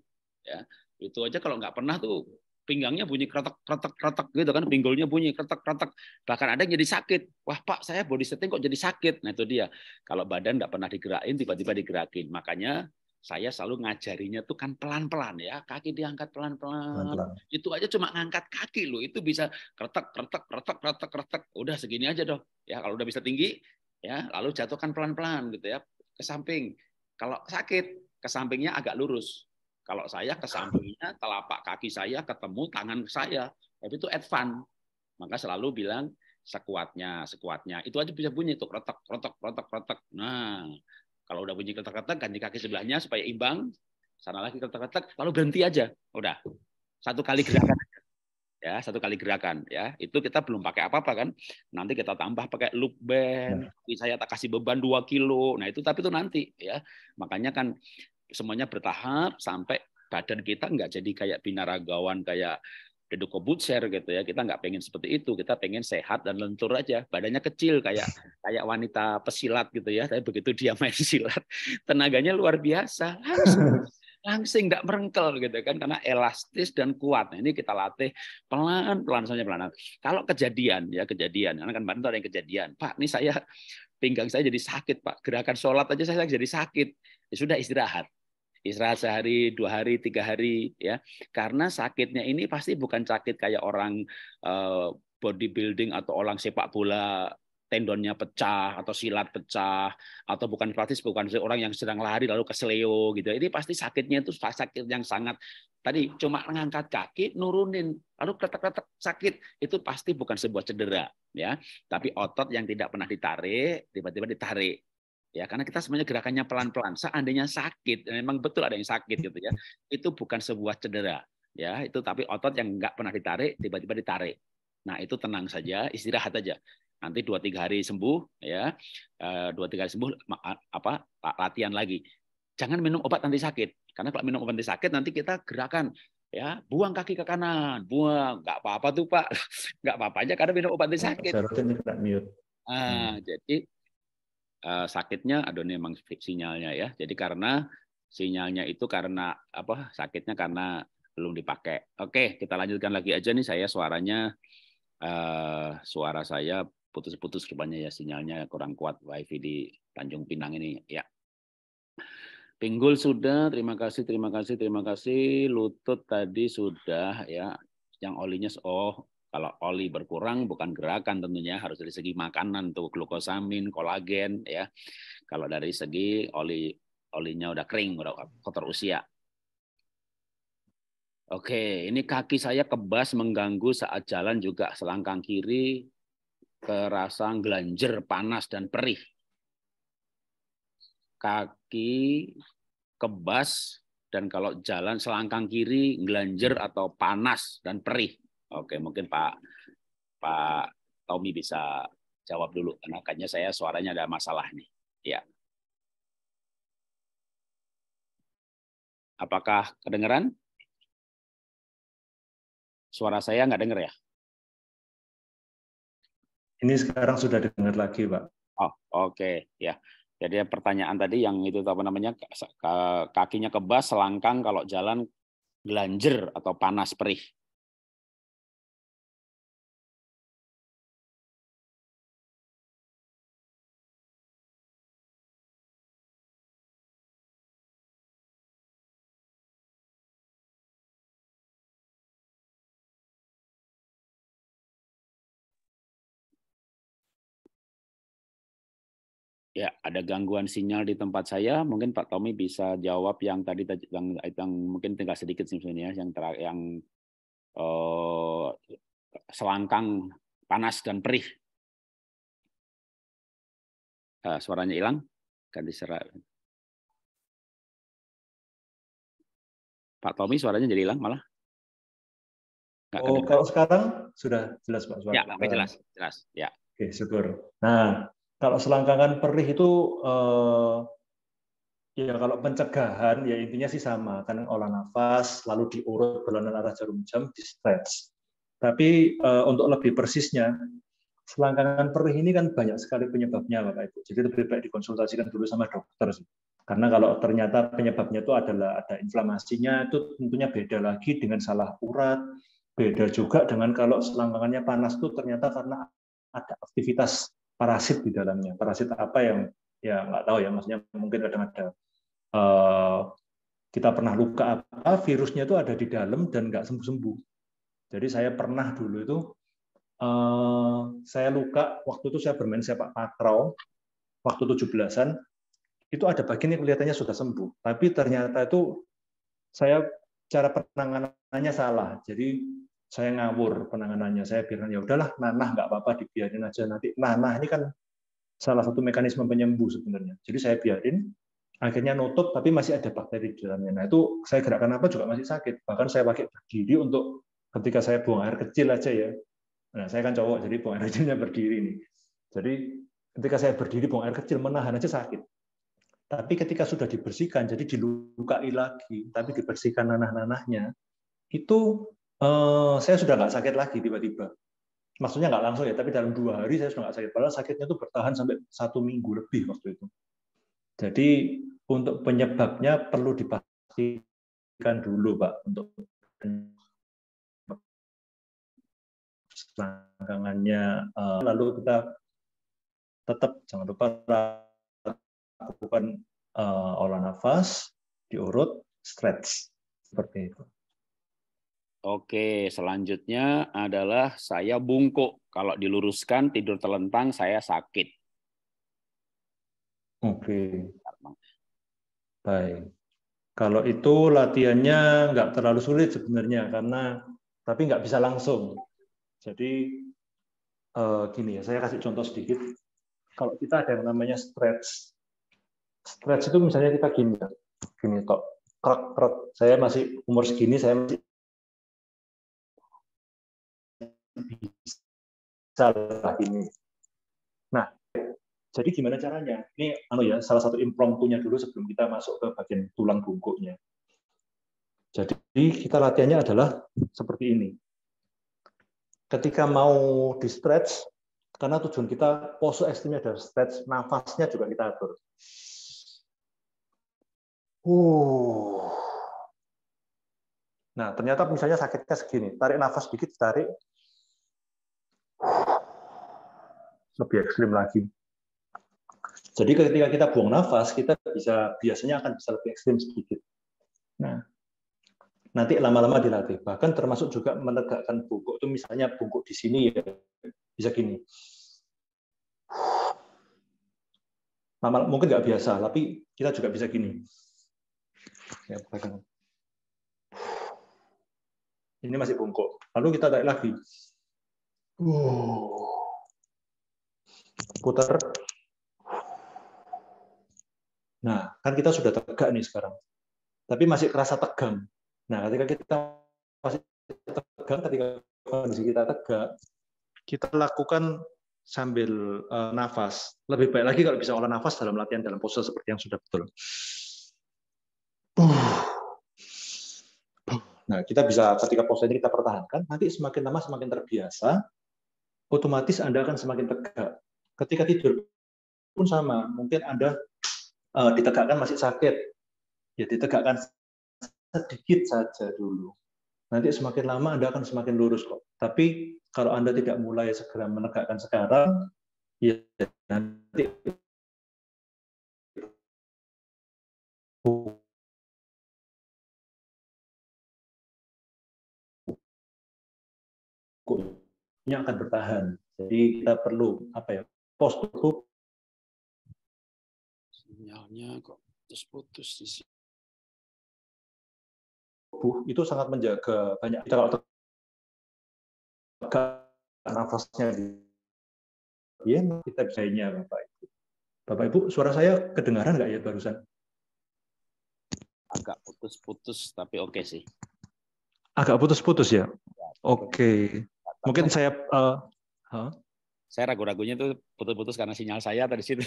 Ya, itu aja kalau nggak pernah tuh pinggangnya bunyi kretek kretek kretek gitu kan pinggulnya bunyi kretek kretek bahkan ada yang jadi sakit wah pak saya body setting kok jadi sakit nah itu dia kalau badan nggak pernah digerakin tiba-tiba digerakin makanya saya selalu ngajarinya tuh kan pelan-pelan ya, kaki diangkat pelan-pelan. Itu aja cuma ngangkat kaki loh, itu bisa kretek kretek kretek kretek kretek. Udah segini aja dong. Ya kalau udah bisa tinggi ya, lalu jatuhkan pelan-pelan gitu ya ke samping. Kalau sakit, ke sampingnya agak lurus. Kalau saya ke sampingnya telapak kaki saya ketemu tangan saya. Tapi itu advance. Maka selalu bilang sekuatnya, sekuatnya. Itu aja bisa bunyi tuh kretek kretek kretek kretek. Nah, kalau udah bunyi ketek-ketek, ganti kaki sebelahnya supaya imbang. Sana lagi ketek-ketek, lalu berhenti aja. Udah. satu kali gerakan ya satu kali gerakan ya itu kita belum pakai apa apa kan nanti kita tambah pakai loop band ya. saya tak kasih beban dua kilo nah itu tapi itu nanti ya makanya kan semuanya bertahap sampai badan kita nggak jadi kayak binaragawan kayak Dedoko Butcher gitu ya kita nggak pengen seperti itu kita pengen sehat dan lentur aja badannya kecil kayak kayak wanita pesilat gitu ya tapi begitu dia main silat tenaganya luar biasa langsung nggak merengkel gitu kan karena elastis dan kuat. Nah, ini kita latih pelan pelan saja pelan. Kalau kejadian ya kejadian, karena kan kemarin ada yang kejadian, Pak, ini saya pinggang saya jadi sakit, Pak. Gerakan sholat aja saya jadi sakit. Ya sudah istirahat. Istirahat sehari, dua hari, tiga hari, ya. Karena sakitnya ini pasti bukan sakit kayak orang uh, bodybuilding atau orang sepak bola tendonnya pecah atau silat pecah atau bukan praktis bukan orang yang sedang lari lalu kesleo gitu. Ini pasti sakitnya itu sakit yang sangat tadi cuma mengangkat kaki nurunin lalu kretek-kretek sakit itu pasti bukan sebuah cedera ya, tapi otot yang tidak pernah ditarik tiba-tiba ditarik ya karena kita sebenarnya gerakannya pelan-pelan. Seandainya sakit memang betul ada yang sakit gitu ya. Itu bukan sebuah cedera ya. Itu tapi otot yang nggak pernah ditarik tiba-tiba ditarik. Nah itu tenang saja istirahat aja. Nanti dua tiga hari sembuh ya. Eh, dua tiga hari sembuh apa latihan lagi. Jangan minum obat nanti sakit. Karena kalau minum obat nanti sakit nanti kita gerakan ya buang kaki ke kanan. Buang. Nggak apa-apa tuh pak. Nggak apa-apa aja karena minum obat nanti sakit. ah, jadi uh, sakitnya aduh ini memang sinyalnya ya jadi karena sinyalnya itu karena apa sakitnya karena belum dipakai oke kita lanjutkan lagi aja nih saya suaranya uh, suara saya putus-putus rupanya ya sinyalnya kurang kuat wifi di Tanjung Pinang ini ya. Pinggul sudah, terima kasih, terima kasih, terima kasih. Lutut tadi sudah ya. Yang olinya oh kalau oli berkurang bukan gerakan tentunya harus dari segi makanan tuh glukosamin, kolagen ya. Kalau dari segi oli olinya udah kering, udah kotor usia. Oke, ini kaki saya kebas mengganggu saat jalan juga selangkang kiri terasa gelanjer, panas, dan perih. Kaki kebas, dan kalau jalan selangkang kiri, gelanjer atau panas dan perih. Oke, mungkin Pak Pak Tommy bisa jawab dulu, karena kayaknya saya suaranya ada masalah nih. Ya. Apakah kedengeran? Suara saya nggak dengar ya? Ini sekarang sudah dengar lagi, Pak. Oh, oke, okay. ya. Jadi pertanyaan tadi yang itu apa namanya kakinya kebas, selangkang kalau jalan gelanjer atau panas perih. Ya, ada gangguan sinyal di tempat saya. Mungkin Pak Tommy bisa jawab yang tadi yang, yang mungkin tinggal sedikit sebenarnya yang ter, yang uh, selangkang panas dan perih. Uh, suaranya hilang, ganti serat. Pak Tommy suaranya jadi hilang malah. Nggak oh, kalau sekarang sudah jelas Pak suara. Ya, jelas, jelas. Ya. Oke, syukur. Nah, kalau selangkangan perih itu eh, ya kalau pencegahan ya intinya sih sama kan olah nafas lalu diurut berlawanan arah jarum jam di stretch. Tapi eh, untuk lebih persisnya selangkangan perih ini kan banyak sekali penyebabnya Bapak Ibu. Jadi lebih baik dikonsultasikan dulu sama dokter sih. Karena kalau ternyata penyebabnya itu adalah ada inflamasinya itu tentunya beda lagi dengan salah urat, beda juga dengan kalau selangkangannya panas itu ternyata karena ada aktivitas parasit di dalamnya. Parasit apa yang ya nggak tahu ya, maksudnya mungkin kadang ada uh, kita pernah luka apa, virusnya itu ada di dalam dan nggak sembuh-sembuh. Jadi saya pernah dulu itu uh, saya luka waktu itu saya bermain sepak takraw waktu 17-an itu ada bagian yang kelihatannya sudah sembuh, tapi ternyata itu saya cara penanganannya salah. Jadi saya ngawur penanganannya. Saya bilang ya udahlah, nanah nggak apa-apa, dibiarin aja nanti. Nanah ini kan salah satu mekanisme penyembuh sebenarnya. Jadi saya biarin, akhirnya nutup tapi masih ada bakteri di dalamnya. Nah itu saya gerakan apa juga masih sakit. Bahkan saya pakai berdiri untuk ketika saya buang air kecil aja ya. Nah saya kan cowok jadi buang air kecilnya berdiri nih. Jadi ketika saya berdiri buang air kecil menahan aja sakit. Tapi ketika sudah dibersihkan, jadi dilukai lagi, tapi dibersihkan nanah-nanahnya, itu eh, saya sudah nggak sakit lagi tiba-tiba. Maksudnya nggak langsung ya, tapi dalam dua hari saya sudah nggak sakit. Padahal sakitnya itu bertahan sampai satu minggu lebih waktu itu. Jadi untuk penyebabnya perlu dipastikan dulu, Pak, untuk selangkangannya. Eh, lalu kita tetap jangan lupa lakukan uh, olah nafas, diurut, stretch seperti itu. Oke, selanjutnya adalah saya bungkuk. Kalau diluruskan tidur telentang saya sakit. Oke. Baik. Kalau itu latihannya nggak terlalu sulit sebenarnya karena tapi nggak bisa langsung. Jadi uh, gini ya, saya kasih contoh sedikit. Kalau kita ada yang namanya stretch, stretch itu misalnya kita gini gini tok, krek krek. Saya masih umur segini, saya masih bisa lah ini. Nah, jadi gimana caranya? Ini anu ya, salah satu impromptunya dulu sebelum kita masuk ke bagian tulang bungkuknya. Jadi kita latihannya adalah seperti ini. Ketika mau di stretch, karena tujuan kita pose ekstrimnya adalah stretch, nafasnya juga kita atur. Uh. Nah, ternyata misalnya sakitnya segini. Tarik nafas sedikit, tarik. Lebih ekstrim lagi. Jadi ketika kita buang nafas, kita bisa biasanya akan bisa lebih ekstrim sedikit. Nah, nanti lama-lama dilatih. Bahkan termasuk juga menegakkan bungkuk itu misalnya bungkuk di sini ya bisa gini. Lama, mungkin nggak biasa, tapi kita juga bisa gini. Ya, pegang. Ini masih bungkuk. Lalu kita tarik lagi. Putar. Nah, kan kita sudah tegak nih sekarang. Tapi masih kerasa tegang. Nah, ketika kita masih tegang, ketika kondisi kita tegak, kita lakukan sambil uh, nafas. Lebih baik lagi kalau bisa olah nafas dalam latihan dalam pose seperti yang sudah betul. Nah, kita bisa ketika pose ini kita pertahankan, nanti semakin lama semakin terbiasa, otomatis Anda akan semakin tegak. Ketika tidur pun sama, mungkin Anda uh, ditegakkan masih sakit, ya ditegakkan sedikit saja dulu. Nanti semakin lama Anda akan semakin lurus kok. Tapi kalau Anda tidak mulai segera menegakkan sekarang, ya nanti akan bertahan. Jadi kita perlu apa ya postur sinyalnya kok putus-putus di sini. itu sangat menjaga banyak kita kalau tegak nafasnya ya kita bisanya Bapak Ibu. Bapak Ibu, suara saya kedengaran nggak ya barusan? Agak putus-putus, tapi oke okay sih. Agak putus-putus ya? Oke. Okay. Mungkin saya uh, huh? Saya ragu-ragunya itu putus-putus karena sinyal saya tadi situ.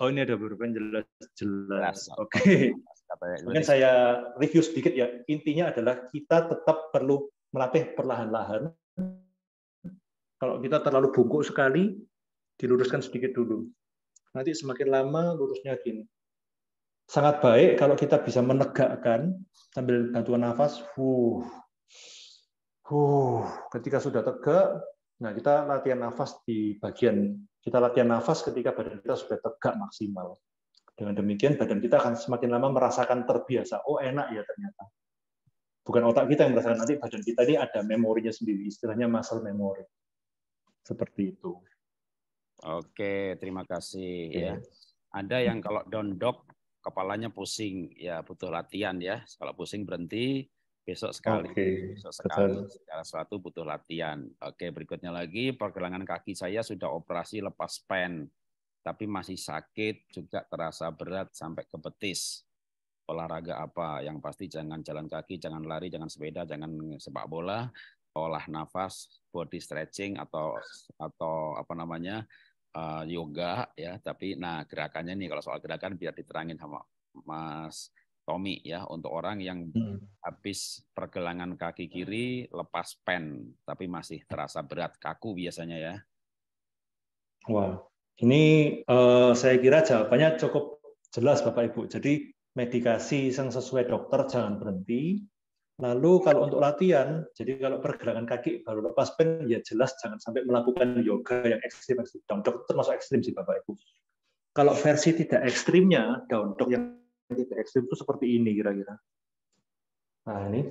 oh ini ada beberapa yang jelas-jelas. Oke. Okay. Mungkin saya review sedikit ya. Intinya adalah kita tetap perlu melatih perlahan-lahan. Kalau kita terlalu bungkuk sekali, diluruskan sedikit dulu. Nanti semakin lama lurusnya gini sangat baik kalau kita bisa menegakkan sambil bantuan nafas. Huh. Huh. Ketika sudah tegak, nah kita latihan nafas di bagian kita latihan nafas ketika badan kita sudah tegak maksimal. Dengan demikian badan kita akan semakin lama merasakan terbiasa. Oh enak ya ternyata. Bukan otak kita yang merasakan nanti badan kita ini ada memorinya sendiri, istilahnya muscle memory. Seperti itu. Oke, terima kasih ya. Ada yang kalau down dog kepalanya pusing, ya butuh latihan ya. Kalau pusing berhenti, besok sekali, okay. besok sekali. Secara suatu butuh latihan. Oke, berikutnya lagi pergelangan kaki saya sudah operasi lepas pen. tapi masih sakit juga terasa berat sampai ke betis. Olahraga apa? Yang pasti jangan jalan kaki, jangan lari, jangan sepeda, jangan sepak bola, olah nafas, body stretching atau atau apa namanya uh, yoga ya. Tapi nah gerakannya nih kalau soal gerakan biar diterangin sama Mas Tommy ya untuk orang yang hmm. habis pergelangan kaki kiri lepas pen tapi masih terasa berat kaku biasanya ya. Wah, ini uh, saya kira jawabannya cukup jelas Bapak Ibu. Jadi medikasi yang sesuai dokter jangan berhenti. Lalu kalau untuk latihan, jadi kalau pergerakan kaki baru lepas pen, ya jelas jangan sampai melakukan yoga yang ekstrim ekstrim. Down dog termasuk ekstrim sih Bapak Ibu. Kalau versi tidak ekstrimnya, down dog yang tidak ekstrim itu seperti ini kira-kira. Nah ini.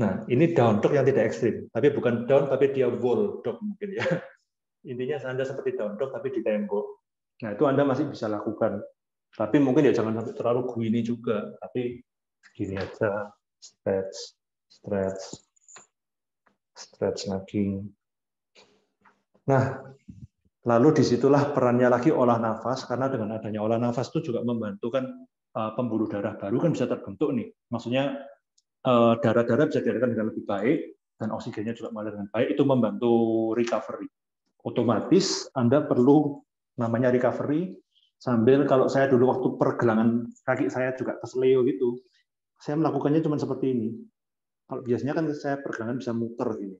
Nah ini down dog yang tidak ekstrim, tapi bukan down tapi dia wall dog mungkin ya. Intinya Anda seperti down dog tapi di tembok. Nah itu Anda masih bisa lakukan. Tapi mungkin ya jangan sampai terlalu gini juga, tapi gini aja, stretch, stretch, stretch lagi. Nah, Lalu di situlah perannya lagi olah nafas, karena dengan adanya olah nafas itu juga membantu kan uh, pembuluh darah baru kan bisa terbentuk nih. Maksudnya uh, darah-darah bisa dialirkan dengan lebih baik dan oksigennya juga mengalir dengan baik. Itu membantu recovery. Otomatis Anda perlu namanya recovery sambil kalau saya dulu waktu pergelangan kaki saya juga kesleo gitu, saya melakukannya cuma seperti ini. Kalau biasanya kan saya pergelangan bisa muter gini.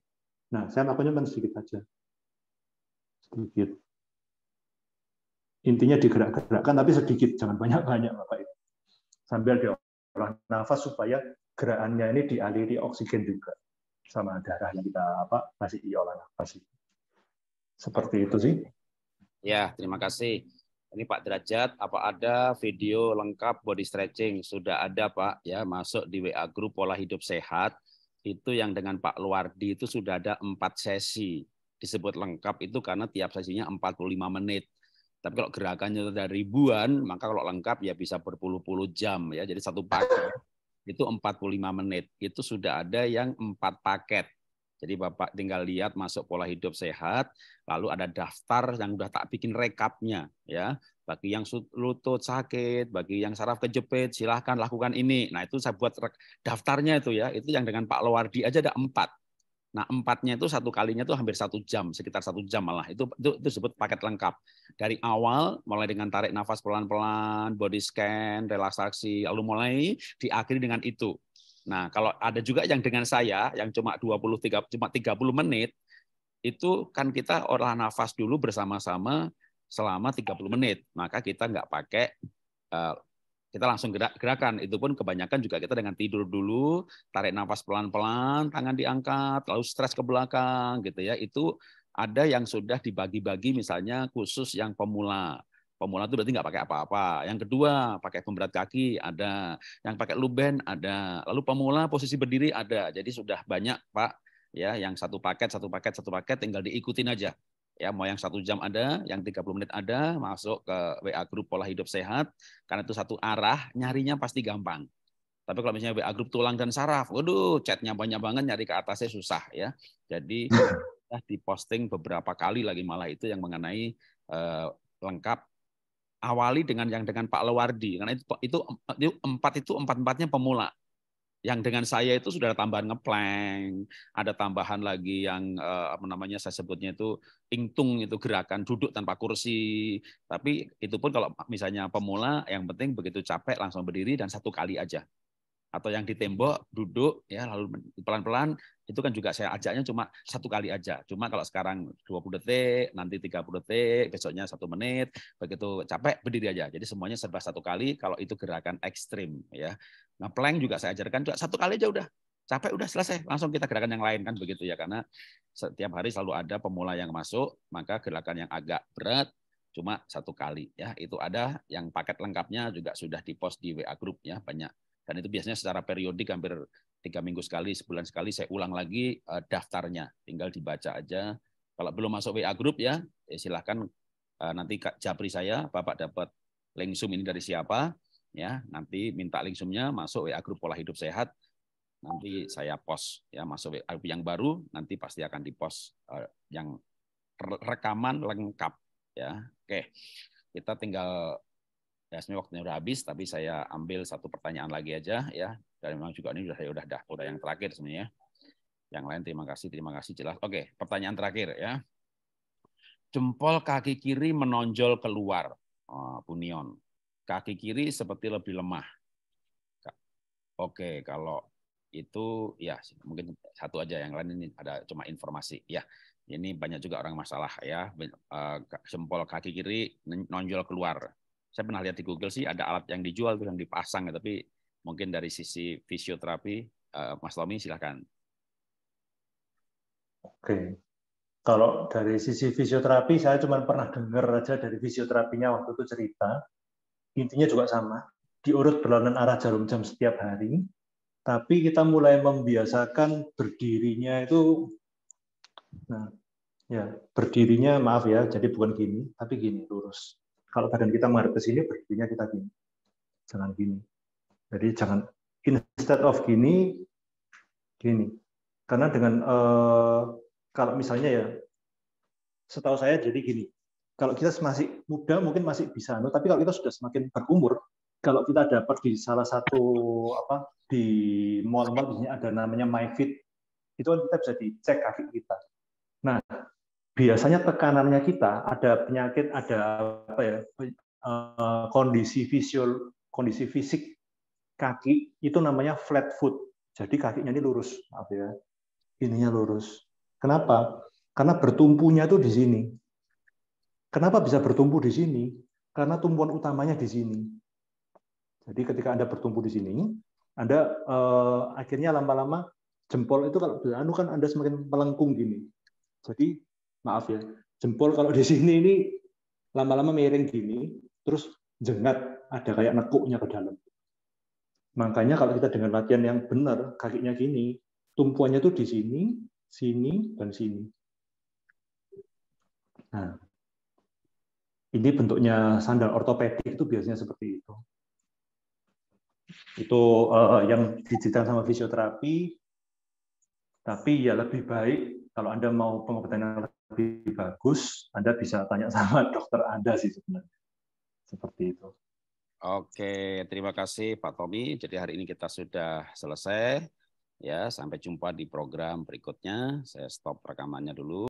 Nah, saya melakukannya cuma sedikit aja sedikit. Intinya digerak-gerakkan tapi sedikit, jangan banyak-banyak Bapak Ibu. Sambil diolah nafas supaya gerakannya ini dialiri oksigen juga sama darah yang kita apa masih diolah nafas. Seperti itu sih. Ya, terima kasih. Ini Pak Derajat, apa ada video lengkap body stretching? Sudah ada Pak, ya masuk di WA grup pola hidup sehat. Itu yang dengan Pak Luardi itu sudah ada empat sesi disebut lengkap itu karena tiap sesinya 45 menit. Tapi kalau gerakannya ada ribuan, maka kalau lengkap ya bisa berpuluh-puluh jam ya. Jadi satu paket itu 45 menit. Itu sudah ada yang empat paket. Jadi Bapak tinggal lihat masuk pola hidup sehat, lalu ada daftar yang udah tak bikin rekapnya ya. Bagi yang lutut sakit, bagi yang saraf kejepit, silahkan lakukan ini. Nah itu saya buat daftarnya itu ya. Itu yang dengan Pak Lowardi aja ada empat. Nah empatnya itu satu kalinya itu hampir satu jam, sekitar satu jam malah. Itu, itu itu disebut paket lengkap. Dari awal mulai dengan tarik nafas pelan-pelan, body scan, relaksasi, lalu mulai diakhiri dengan itu. Nah kalau ada juga yang dengan saya yang cuma 20 30 cuma 30 menit itu kan kita olah nafas dulu bersama-sama selama 30 menit. Maka kita nggak pakai eh, kita langsung gerak gerakan. Itu pun kebanyakan juga kita dengan tidur dulu tarik nafas pelan-pelan tangan diangkat lalu stres ke belakang gitu ya. Itu ada yang sudah dibagi-bagi misalnya khusus yang pemula. Pemula itu berarti nggak pakai apa-apa. Yang kedua pakai pemberat kaki ada. Yang pakai luben ada. Lalu pemula posisi berdiri ada. Jadi sudah banyak pak ya yang satu paket satu paket satu paket tinggal diikutin aja ya mau yang satu jam ada, yang 30 menit ada, masuk ke WA grup pola hidup sehat, karena itu satu arah, nyarinya pasti gampang. Tapi kalau misalnya WA grup tulang dan saraf, waduh, chatnya banyak banget, nyari ke atasnya susah ya. Jadi di diposting beberapa kali lagi malah itu yang mengenai eh, lengkap awali dengan yang dengan Pak Lewardi karena itu itu, itu empat itu empat empatnya pemula yang dengan saya itu sudah ada tambahan ngeplank, ada tambahan lagi yang eh, apa namanya saya sebutnya itu ingtung itu gerakan duduk tanpa kursi. Tapi itu pun kalau misalnya pemula yang penting begitu capek langsung berdiri dan satu kali aja atau yang di tembok duduk ya lalu pelan-pelan itu kan juga saya ajaknya cuma satu kali aja. Cuma kalau sekarang 20 detik, nanti 30 detik, besoknya satu menit, begitu capek berdiri aja. Jadi semuanya serba satu kali kalau itu gerakan ekstrim ya. Nah, plank juga saya ajarkan juga satu kali aja udah. Capek udah selesai, langsung kita gerakan yang lain kan begitu ya karena setiap hari selalu ada pemula yang masuk, maka gerakan yang agak berat cuma satu kali ya. Itu ada yang paket lengkapnya juga sudah di post di WA group ya banyak dan itu biasanya secara periodik hampir tiga minggu sekali, sebulan sekali saya ulang lagi uh, daftarnya. Tinggal dibaca aja. Kalau belum masuk WA grup ya, ya silahkan uh, nanti Kak Japri saya, Bapak dapat link Zoom ini dari siapa, ya nanti minta link Zoom-nya masuk WA grup pola hidup sehat. Nanti saya post ya masuk WA grup yang baru, nanti pasti akan di post uh, yang rekaman lengkap ya. Oke. Kita tinggal ya waktunya udah habis tapi saya ambil satu pertanyaan lagi aja ya. Dan memang juga ini udah udah udah, udah yang terakhir sebenarnya. Yang lain terima kasih, terima kasih jelas. Oke, pertanyaan terakhir ya. Jempol kaki kiri menonjol keluar, oh, Bunion. Kaki kiri seperti lebih lemah. Oke, kalau itu ya mungkin satu aja yang lain ini ada cuma informasi ya. Ini banyak juga orang masalah ya, eh, jempol kaki kiri nonjol keluar. Saya pernah lihat di Google sih ada alat yang dijual tuh yang dipasang ya, tapi mungkin dari sisi fisioterapi, eh, Mas Tommy silahkan. Oke, kalau dari sisi fisioterapi saya cuma pernah dengar aja dari fisioterapinya waktu itu cerita, intinya juga sama, diurut berlawanan arah jarum jam setiap hari, tapi kita mulai membiasakan berdirinya itu, nah Ya, berdirinya maaf ya, jadi bukan gini, tapi gini lurus. Kalau badan kita menghadap ke sini, berdirinya kita gini. Jangan gini. Jadi jangan instead of gini, gini. Karena dengan eh, kalau misalnya ya, setahu saya jadi gini. Kalau kita masih muda mungkin masih bisa, tapi kalau kita sudah semakin berumur, kalau kita dapat di salah satu apa di mall-mall ini ada namanya MyFit, itu kan kita bisa dicek kaki kita. Nah, biasanya tekanannya kita ada penyakit, ada apa ya eh, kondisi visual, kondisi fisik kaki itu namanya flat foot. Jadi kakinya ini lurus, maaf ya. Ininya lurus. Kenapa? Karena bertumpunya itu di sini. Kenapa bisa bertumpu di sini? Karena tumpuan utamanya di sini. Jadi ketika Anda bertumpu di sini, Anda eh, akhirnya lama-lama jempol itu kalau anu kan Anda semakin melengkung gini. Jadi maaf ya, jempol kalau di sini ini lama-lama miring gini, terus jengat, ada kayak nekuknya ke dalam. Makanya kalau kita dengan latihan yang benar, kakinya gini, tumpuannya tuh di sini, sini, dan sini. Nah, ini bentuknya sandal ortopedik itu biasanya seperti itu. Itu uh, yang diceritakan sama fisioterapi, tapi ya lebih baik kalau Anda mau pengobatan yang lebih bagus, Anda bisa tanya sama dokter Anda sih sebenarnya. Seperti itu. Oke, terima kasih Pak Tommy. Jadi hari ini kita sudah selesai. Ya, sampai jumpa di program berikutnya. Saya stop rekamannya dulu.